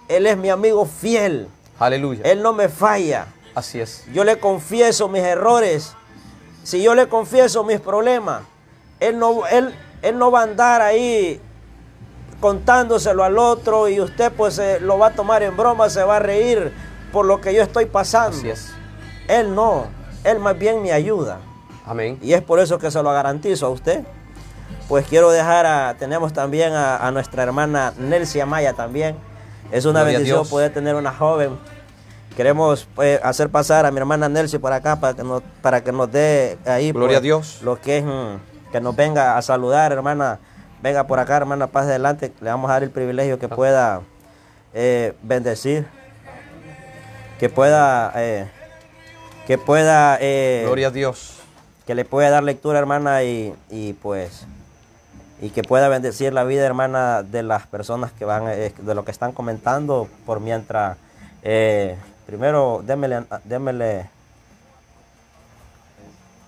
Él es mi amigo fiel, Aleluya. Él no me falla. Así es. Yo le confieso mis errores. Si yo le confieso mis problemas, él no, él, él no va a andar ahí contándoselo al otro y usted pues eh, lo va a tomar en broma, se va a reír por lo que yo estoy pasando. Así es. Él no, él más bien me ayuda. Amén. Y es por eso que se lo garantizo a usted. Pues quiero dejar a, tenemos también a, a nuestra hermana Nelsia Maya también. Es una Gloria bendición poder tener una joven. Queremos pues, hacer pasar a mi hermana Nelsia por acá para que nos, para que nos dé ahí Gloria pues, a Dios. lo que es mm, que nos venga a saludar, hermana. Venga por acá, hermana, pase adelante. Le vamos a dar el privilegio Ah. que pueda eh, bendecir, que pueda, eh, que pueda eh, Gloria a Dios. que le pueda dar lectura, hermana, y, y, pues, y que pueda bendecir la vida, hermana, de las personas que van, eh, de lo que están comentando, por mientras, primero, démele, démele,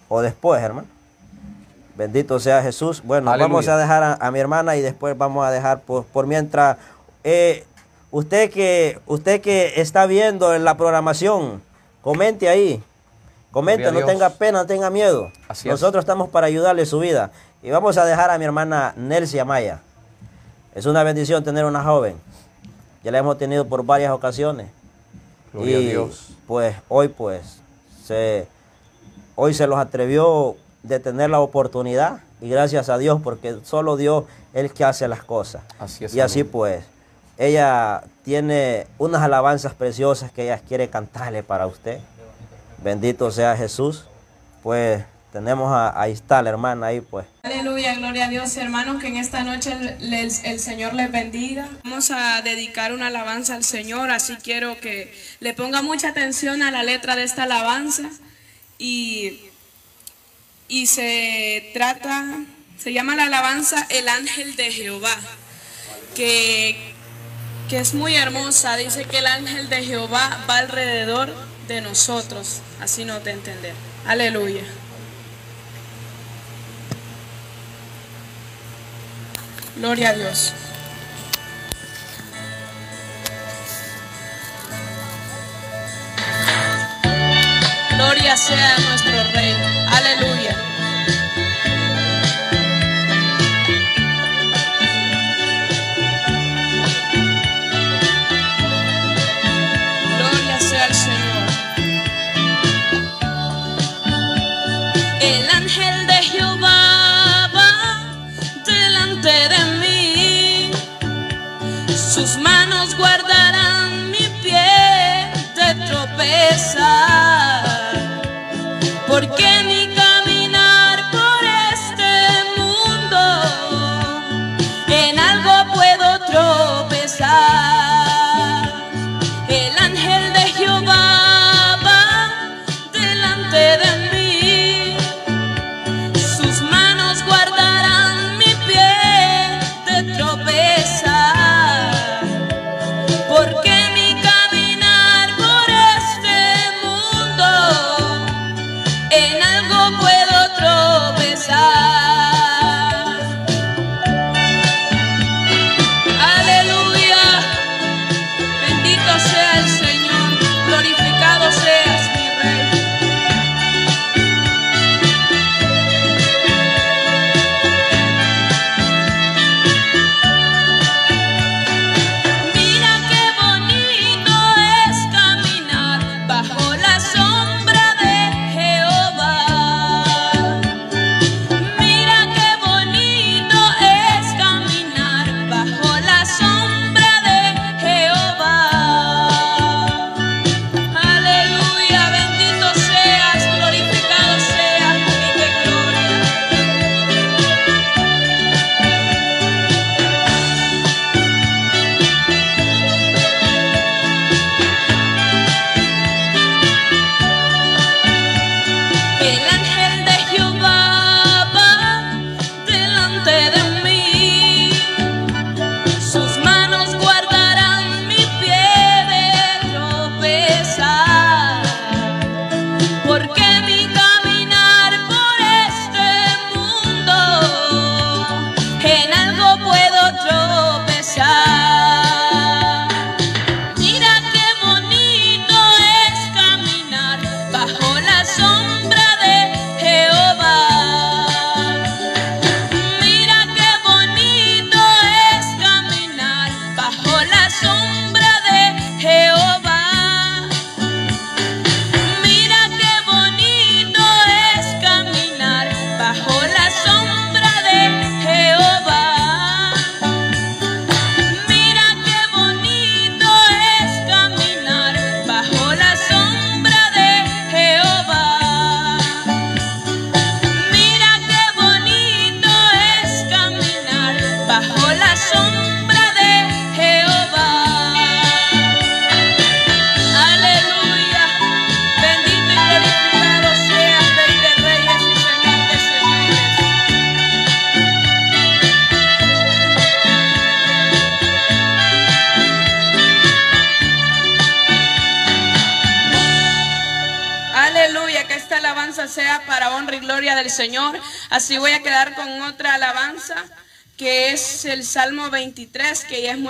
o después, hermano. Bendito sea Jesús. Bueno, Aleluya. vamos a dejar a, a mi hermana y después vamos a dejar por, por mientras. eh, usted que usted que está viendo en la programación, comente ahí. Comente, no tenga pena, no tenga miedo. Así es. Nosotros estamos para ayudarle su vida. Y vamos a dejar a mi hermana Nelcy Amaya. Es una bendición tener una joven. Ya la hemos tenido por varias ocasiones. Gloria a Dios. pues hoy pues se hoy se los atrevió de tener la oportunidad y gracias a Dios porque solo Dios es el que hace las cosas. Así es, y así pues ella tiene unas alabanzas preciosas que ella quiere cantarle para usted. Bendito sea Jesús. Pues tenemos a, ahí está la hermana ahí pues. Aleluya, gloria a Dios, hermanos, que en esta noche el, el- Señor les bendiga. Vamos a dedicar una alabanza al Señor, así quiero que le ponga mucha atención a la letra de esta alabanza. Y, y se trata, se llama la alabanza El ángel de Jehová, que, que es muy hermosa. Dice que el ángel de Jehová va alrededor de nosotros, así no te entender. Aleluya. Gloria a Dios. Gloria sea nuestro Rey. Aleluya.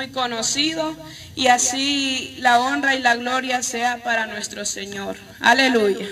Muy conocido, y así la honra y la gloria sea para nuestro Señor. Aleluya.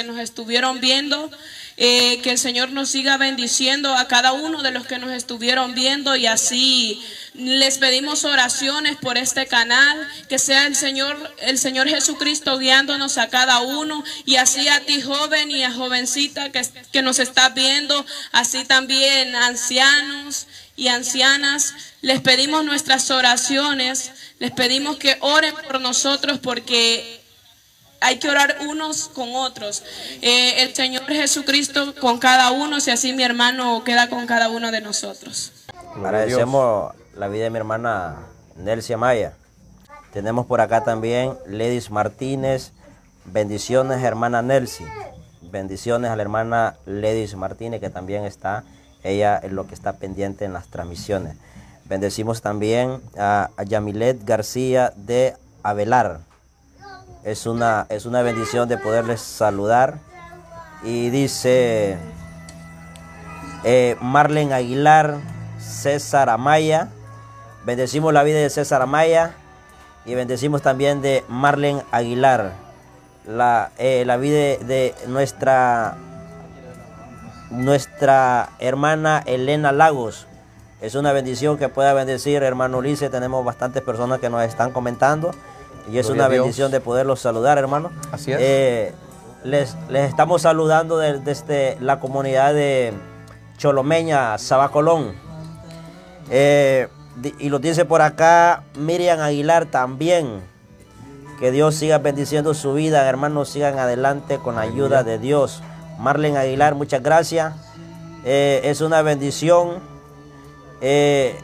Que nos estuvieron viendo. Eh, que el Señor nos siga bendiciendo a cada uno de los que nos estuvieron viendo y así les pedimos oraciones por este canal, que sea el Señor, el Señor Jesucristo guiándonos a cada uno y así a ti joven y a jovencita que, que nos está viendo, así también ancianos y ancianas, les pedimos nuestras oraciones, les pedimos que oren por nosotros porque hay que orar unos con otros. Eh, el Señor Jesucristo con cada uno, si así mi hermano queda con cada uno de nosotros. Agradecemos la vida de mi hermana Nelcia Maya. Tenemos por acá también Ledis Martínez. Bendiciones, hermana Nelcy. Bendiciones a la hermana Ledis Martínez, que también está, ella es lo que está pendiente en las transmisiones. Bendecimos también a, a Yamilet García de Avelar. Es una, es una bendición de poderles saludar. Y dice eh, Marlen Aguilar, César Amaya. Bendecimos la vida de César Amaya. Y bendecimos también de Marlen Aguilar. La, eh, la vida de nuestra, nuestra hermana Elena Lagos. Es una bendición que pueda bendecir, hermano Ulises. Tenemos bastantes personas que nos están comentando. Y es Gloria una bendición de poderlos saludar, hermano. Así es. Eh, les, les estamos saludando de- desde la comunidad de Cholomeña, Sabacolón. Eh, y lo dice por acá Miriam Aguilar también. Que Dios siga bendiciendo su vida, hermanos, sigan adelante con la ayuda de Dios. Marlen Aguilar, muchas gracias. Eh, es una bendición. Eh,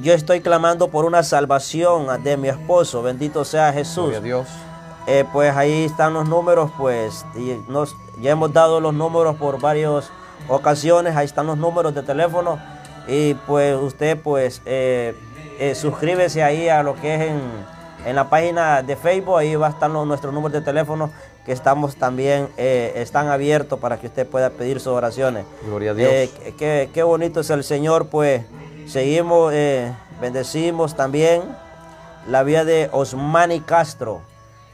yo estoy clamando por una salvación de mi esposo. Bendito sea Jesús. Gloria a Dios. Eh, pues ahí están los números, pues y nos, ya hemos dado los números por varias ocasiones, ahí están los números de teléfono y pues usted pues eh, eh, suscríbese ahí a lo que es en, en la página de Facebook, ahí va a estar nuestros números de teléfono que estamos también, eh, están abiertos para que usted pueda pedir sus oraciones. Gloria a Dios. Qué, qué bonito es el Señor, pues seguimos, eh, bendecimos también la vida de Osmani Castro.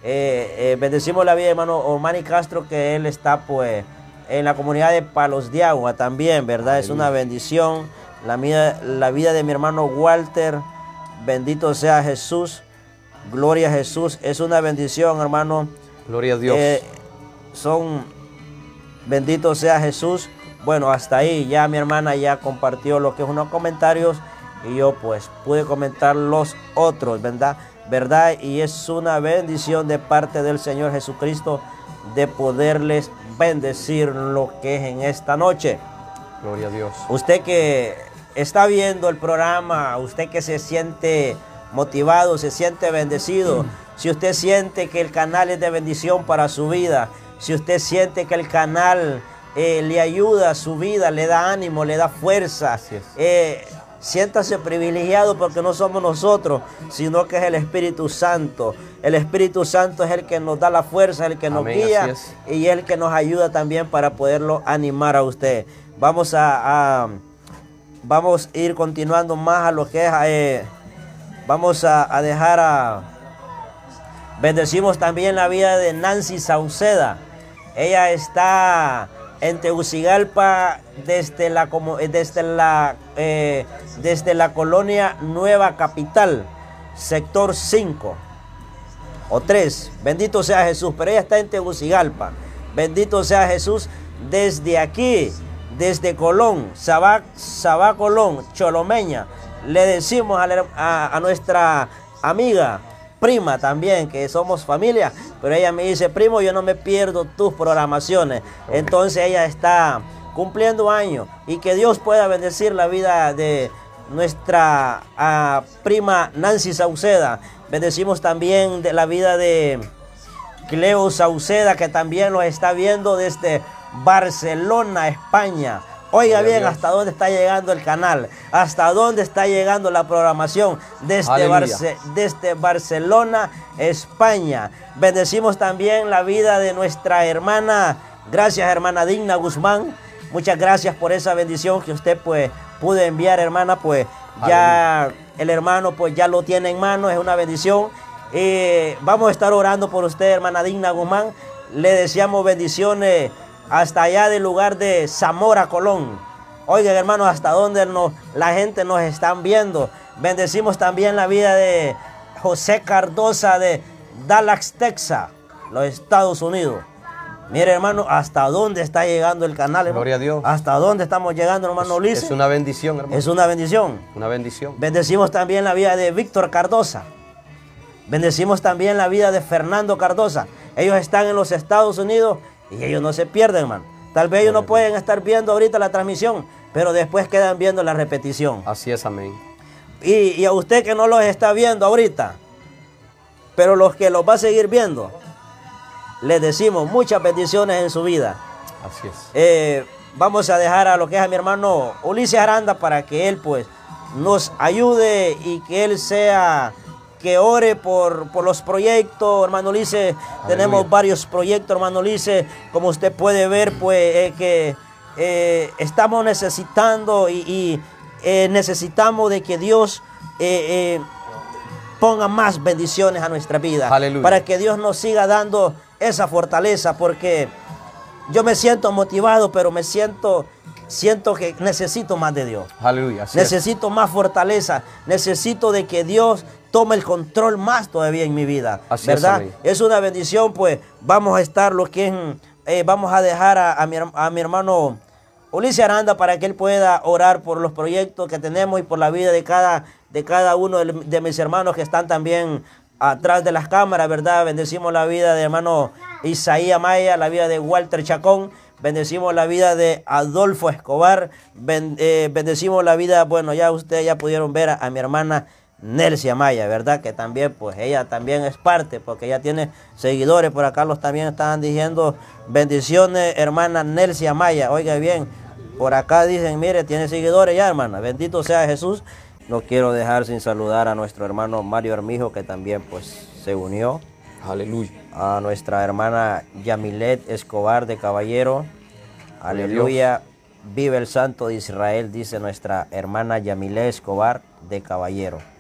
Eh, eh, bendecimos la vida de hermano Osmani Castro, que él está pues en la comunidad de Palos de Agua también, ¿verdad? Es una bendición. La, vida- la vida de mi hermano Walter, bendito sea Jesús, gloria a Jesús, es una bendición, hermano. Gloria a Dios. Son bendito sea Jesús. Bueno, hasta ahí ya mi hermana ya compartió lo que es unos comentarios y yo pues pude comentar los otros, ¿verdad? ¿Verdad? Y es una bendición de parte del Señor Jesucristo de poderles bendecir lo que es en esta noche. Gloria a Dios. Usted que está viendo el programa, usted que se siente motivado, se siente bendecido, si usted siente que el canal es de bendición para su vida, si usted siente que el canal eh, le ayuda a su vida, le da ánimo, le da fuerza, eh, siéntase privilegiado porque no somos nosotros, sino que es el Espíritu Santo. El Espíritu Santo es el que nos da la fuerza, el que nos Amén, guía es. y el que nos ayuda también para poderlo animar a usted. Vamos a, a- vamos a ir continuando más a lo que es, eh, vamos a, a dejar a, bendecimos también la vida de Nancy Sauceda. Ella está en Tegucigalpa desde la, eh, desde la, eh, desde la colonia Nueva Capital, sector 5 o tres. Bendito sea Jesús. Pero ella está en Tegucigalpa. Bendito sea Jesús desde aquí, desde Colón, Sabá, Colón, Cholomeña. Le decimos a nuestra amiga, prima también, que somos familia. Pero ella me dice, primo, yo no me pierdo tus programaciones. Entonces ella está cumpliendo años. Y que Dios pueda bendecir la vida de nuestra ah, prima Nancy Sauceda. Bendecimos también de la vida de Cleo Sauceda, que también lo está viendo desde Barcelona, España. Oiga Gloria bien hasta dónde está llegando el canal, hasta dónde está llegando la programación desde. Barce- desde Barcelona, España. Bendecimos también la vida de nuestra hermana, gracias hermana Digna Guzmán. Muchas gracias por esa bendición que usted pues pudo enviar, hermana, pues ya el hermano pues ya lo tiene en mano, es una bendición. Y vamos a estar orando por usted, hermana Digna Guzmán. Le deseamos bendiciones hasta allá del lugar de Zamora, Colón. Oigan, hermanos, hasta donde nos, la gente nos están viendo. Bendecimos también la vida de José Cardosa de Dallas, Texas, los Estados Unidos. Mire, hermano, hasta dónde está llegando el canal, hermano. Gloria a Dios. Hasta dónde estamos llegando, hermano Ulises. Es una bendición, hermano. Es una bendición. Una bendición. Bendecimos también la vida de Víctor Cardosa. Bendecimos también la vida de Fernando Cardosa. Ellos están en los Estados Unidos y ellos no se pierden, hermano. Tal vez ellos no pueden estar viendo ahorita la transmisión, pero después quedan viendo la repetición. Así es, amén. Y, y a usted que no los está viendo ahorita, pero los que los va a seguir viendo, les decimos muchas bendiciones en su vida. Así es. Eh, vamos a dejar a lo que es a mi hermano Ulises Aranda para que él pues nos ayude y que él sea que ore por, por los proyectos, hermano Ulises. Tenemos varios proyectos, hermano Ulises. Como usted puede ver, pues eh, que eh, estamos necesitando y, y, eh, necesitamos de que Dios eh, eh, ponga más bendiciones a nuestra vida. Aleluya. Para que Dios nos siga dando esa fortaleza, porque yo me siento motivado, pero me siento, siento que necesito más de Dios. Aleluya. Es. Necesito más fortaleza. Necesito de que Dios tome el control más todavía en mi vida. Así es, ¿Verdad? amén. Es, una bendición, pues vamos a estar lo que es, eh, vamos a dejar a, a mi, a mi hermano Ulises Aranda para que él pueda orar por los proyectos que tenemos y por la vida de cada, de cada uno de, de mis hermanos que están también atrás de las cámaras, ¿verdad? Bendecimos la vida de hermano Isaías Maya, la vida de Walter Chacón. Bendecimos la vida de Adolfo Escobar. Ben- eh, bendecimos la vida, bueno, ya ustedes ya pudieron ver a, a mi hermana Nelcia Maya, ¿verdad? Que también, pues ella también es parte, porque ella tiene seguidores. Por acá los también estaban diciendo bendiciones, hermana Nelcia Maya. Oiga bien, por acá dicen, mire, tiene seguidores ya, hermana. Bendito sea Jesús. No quiero dejar sin saludar a nuestro hermano Mario Armijo, que también, pues, se unió Aleluya. a nuestra hermana Yamilet Escobar de Caballero. Aleluya. Vive el Santo de Israel, dice nuestra hermana Yamilet Escobar de Caballero.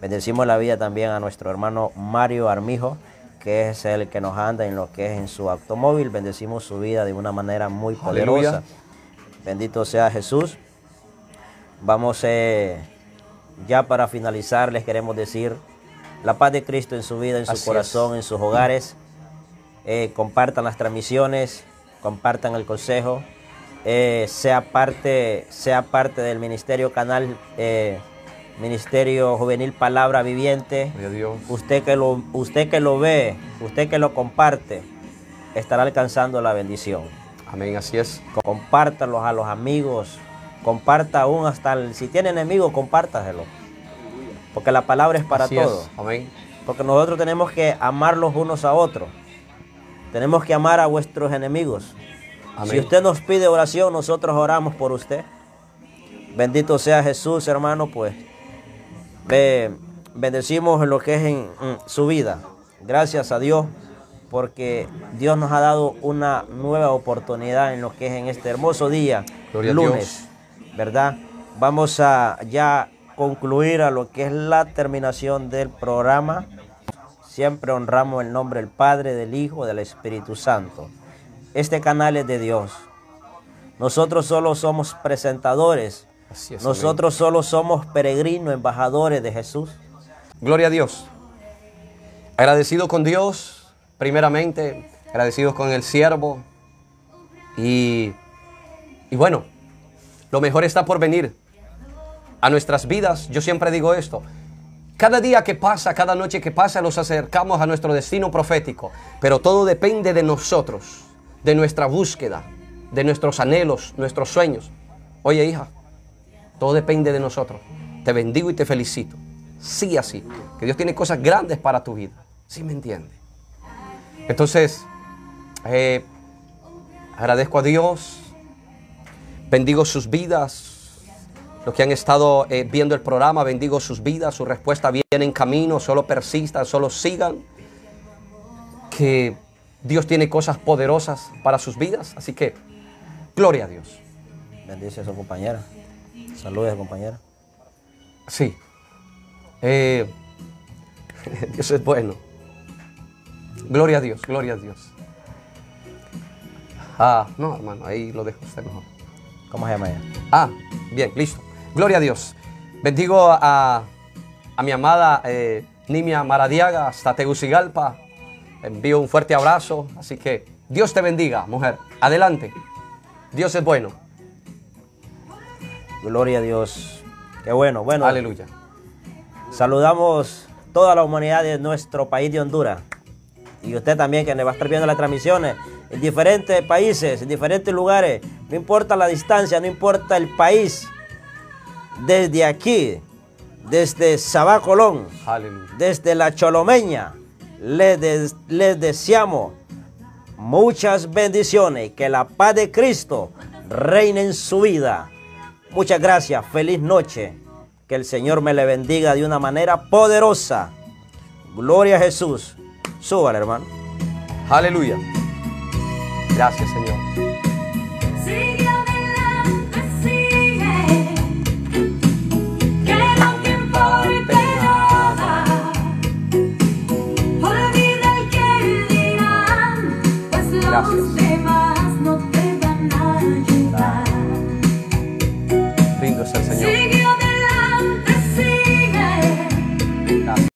Bendecimos la vida también a nuestro hermano Mario Armijo, que es el que nos anda en lo que es en su automóvil. Bendecimos su vida de una manera muy poderosa. Aleluya. Bendito sea Jesús. Vamos eh, ya para finalizar, les queremos decir la paz de Cristo en su vida, en su Así corazón, en sus hogares. Eh, compartan las transmisiones, compartan el consejo, eh, sea parte, sea parte del ministerio canal, eh, ministerio juvenil Palabra Viviente. Dios. Usted que lo, usted que lo ve, usted que lo comparte, estará alcanzando la bendición. Amén. Así es. Compártalos a los amigos. Comparta aún hasta el, si tiene enemigos, compártaselo. Porque la palabra es para Así es. todos. Amén. Porque nosotros tenemos que amarlos unos a otros. Tenemos que amar a vuestros enemigos. Amén. Si usted nos pide oración, nosotros oramos por usted. Bendito sea Jesús, hermano, pues. Ve, bendecimos lo que es en, en su vida. Gracias a Dios, porque Dios nos ha dado una nueva oportunidad en lo que es en este hermoso día, Gloria lunes, ¿verdad? Vamos a ya concluir a lo que es la terminación del programa. Siempre honramos el nombre del Padre, del Hijo, del Espíritu Santo. Este canal es de Dios. Nosotros solo somos presentadores. Así es. Nosotros solo somos peregrinos, embajadores de Jesús. Gloria a Dios. Agradecido con Dios, primeramente, agradecido con el siervo. Y, y bueno, lo mejor está por venir a nuestras vidas. Yo siempre digo esto. Cada día que pasa, cada noche que pasa, nos acercamos a nuestro destino profético. Pero todo depende de nosotros, de nuestra búsqueda, de nuestros anhelos, nuestros sueños. Oye, hija, todo depende de nosotros. Te bendigo y te felicito. Sí, así. Que Dios tiene cosas grandes para tu vida. ¿Sí me entiende? Entonces, eh, agradezco a Dios. Bendigo sus vidas. Los que han estado eh, viendo el programa, bendigo sus vidas. Su respuesta viene en camino. Solo persistan, solo sigan. Que Dios tiene cosas poderosas para sus vidas. Así que, gloria a Dios. Bendice a su compañera. Saludos, compañera. Sí. Eh, [laughs] Dios es bueno. Gloria a Dios, gloria a Dios. Ah, no, hermano, ahí lo dejo usted mejor. ¿Cómo se llama ella? Ah, bien, listo. Gloria a Dios. Bendigo a, a mi amada eh, Nimia Maradiaga hasta Tegucigalpa. Envío un fuerte abrazo. Así que Dios te bendiga, mujer. Adelante. Dios es bueno. Gloria a Dios. Qué bueno. Bueno, Aleluya. saludamos toda la humanidad de nuestro país de Honduras. Y usted también que nos va a estar viendo las transmisiones en diferentes países, en diferentes lugares. No importa la distancia, no importa el país. Desde aquí, desde Sabá Colón, Aleluya. desde la Cholomeña, les, des- les deseamos muchas bendiciones, que la paz de Cristo reine en su vida. Muchas gracias, feliz noche. Que el Señor me le bendiga de una manera poderosa. Gloria a Jesús. Súbale, hermano. Aleluya. Gracias, Señor. gracias.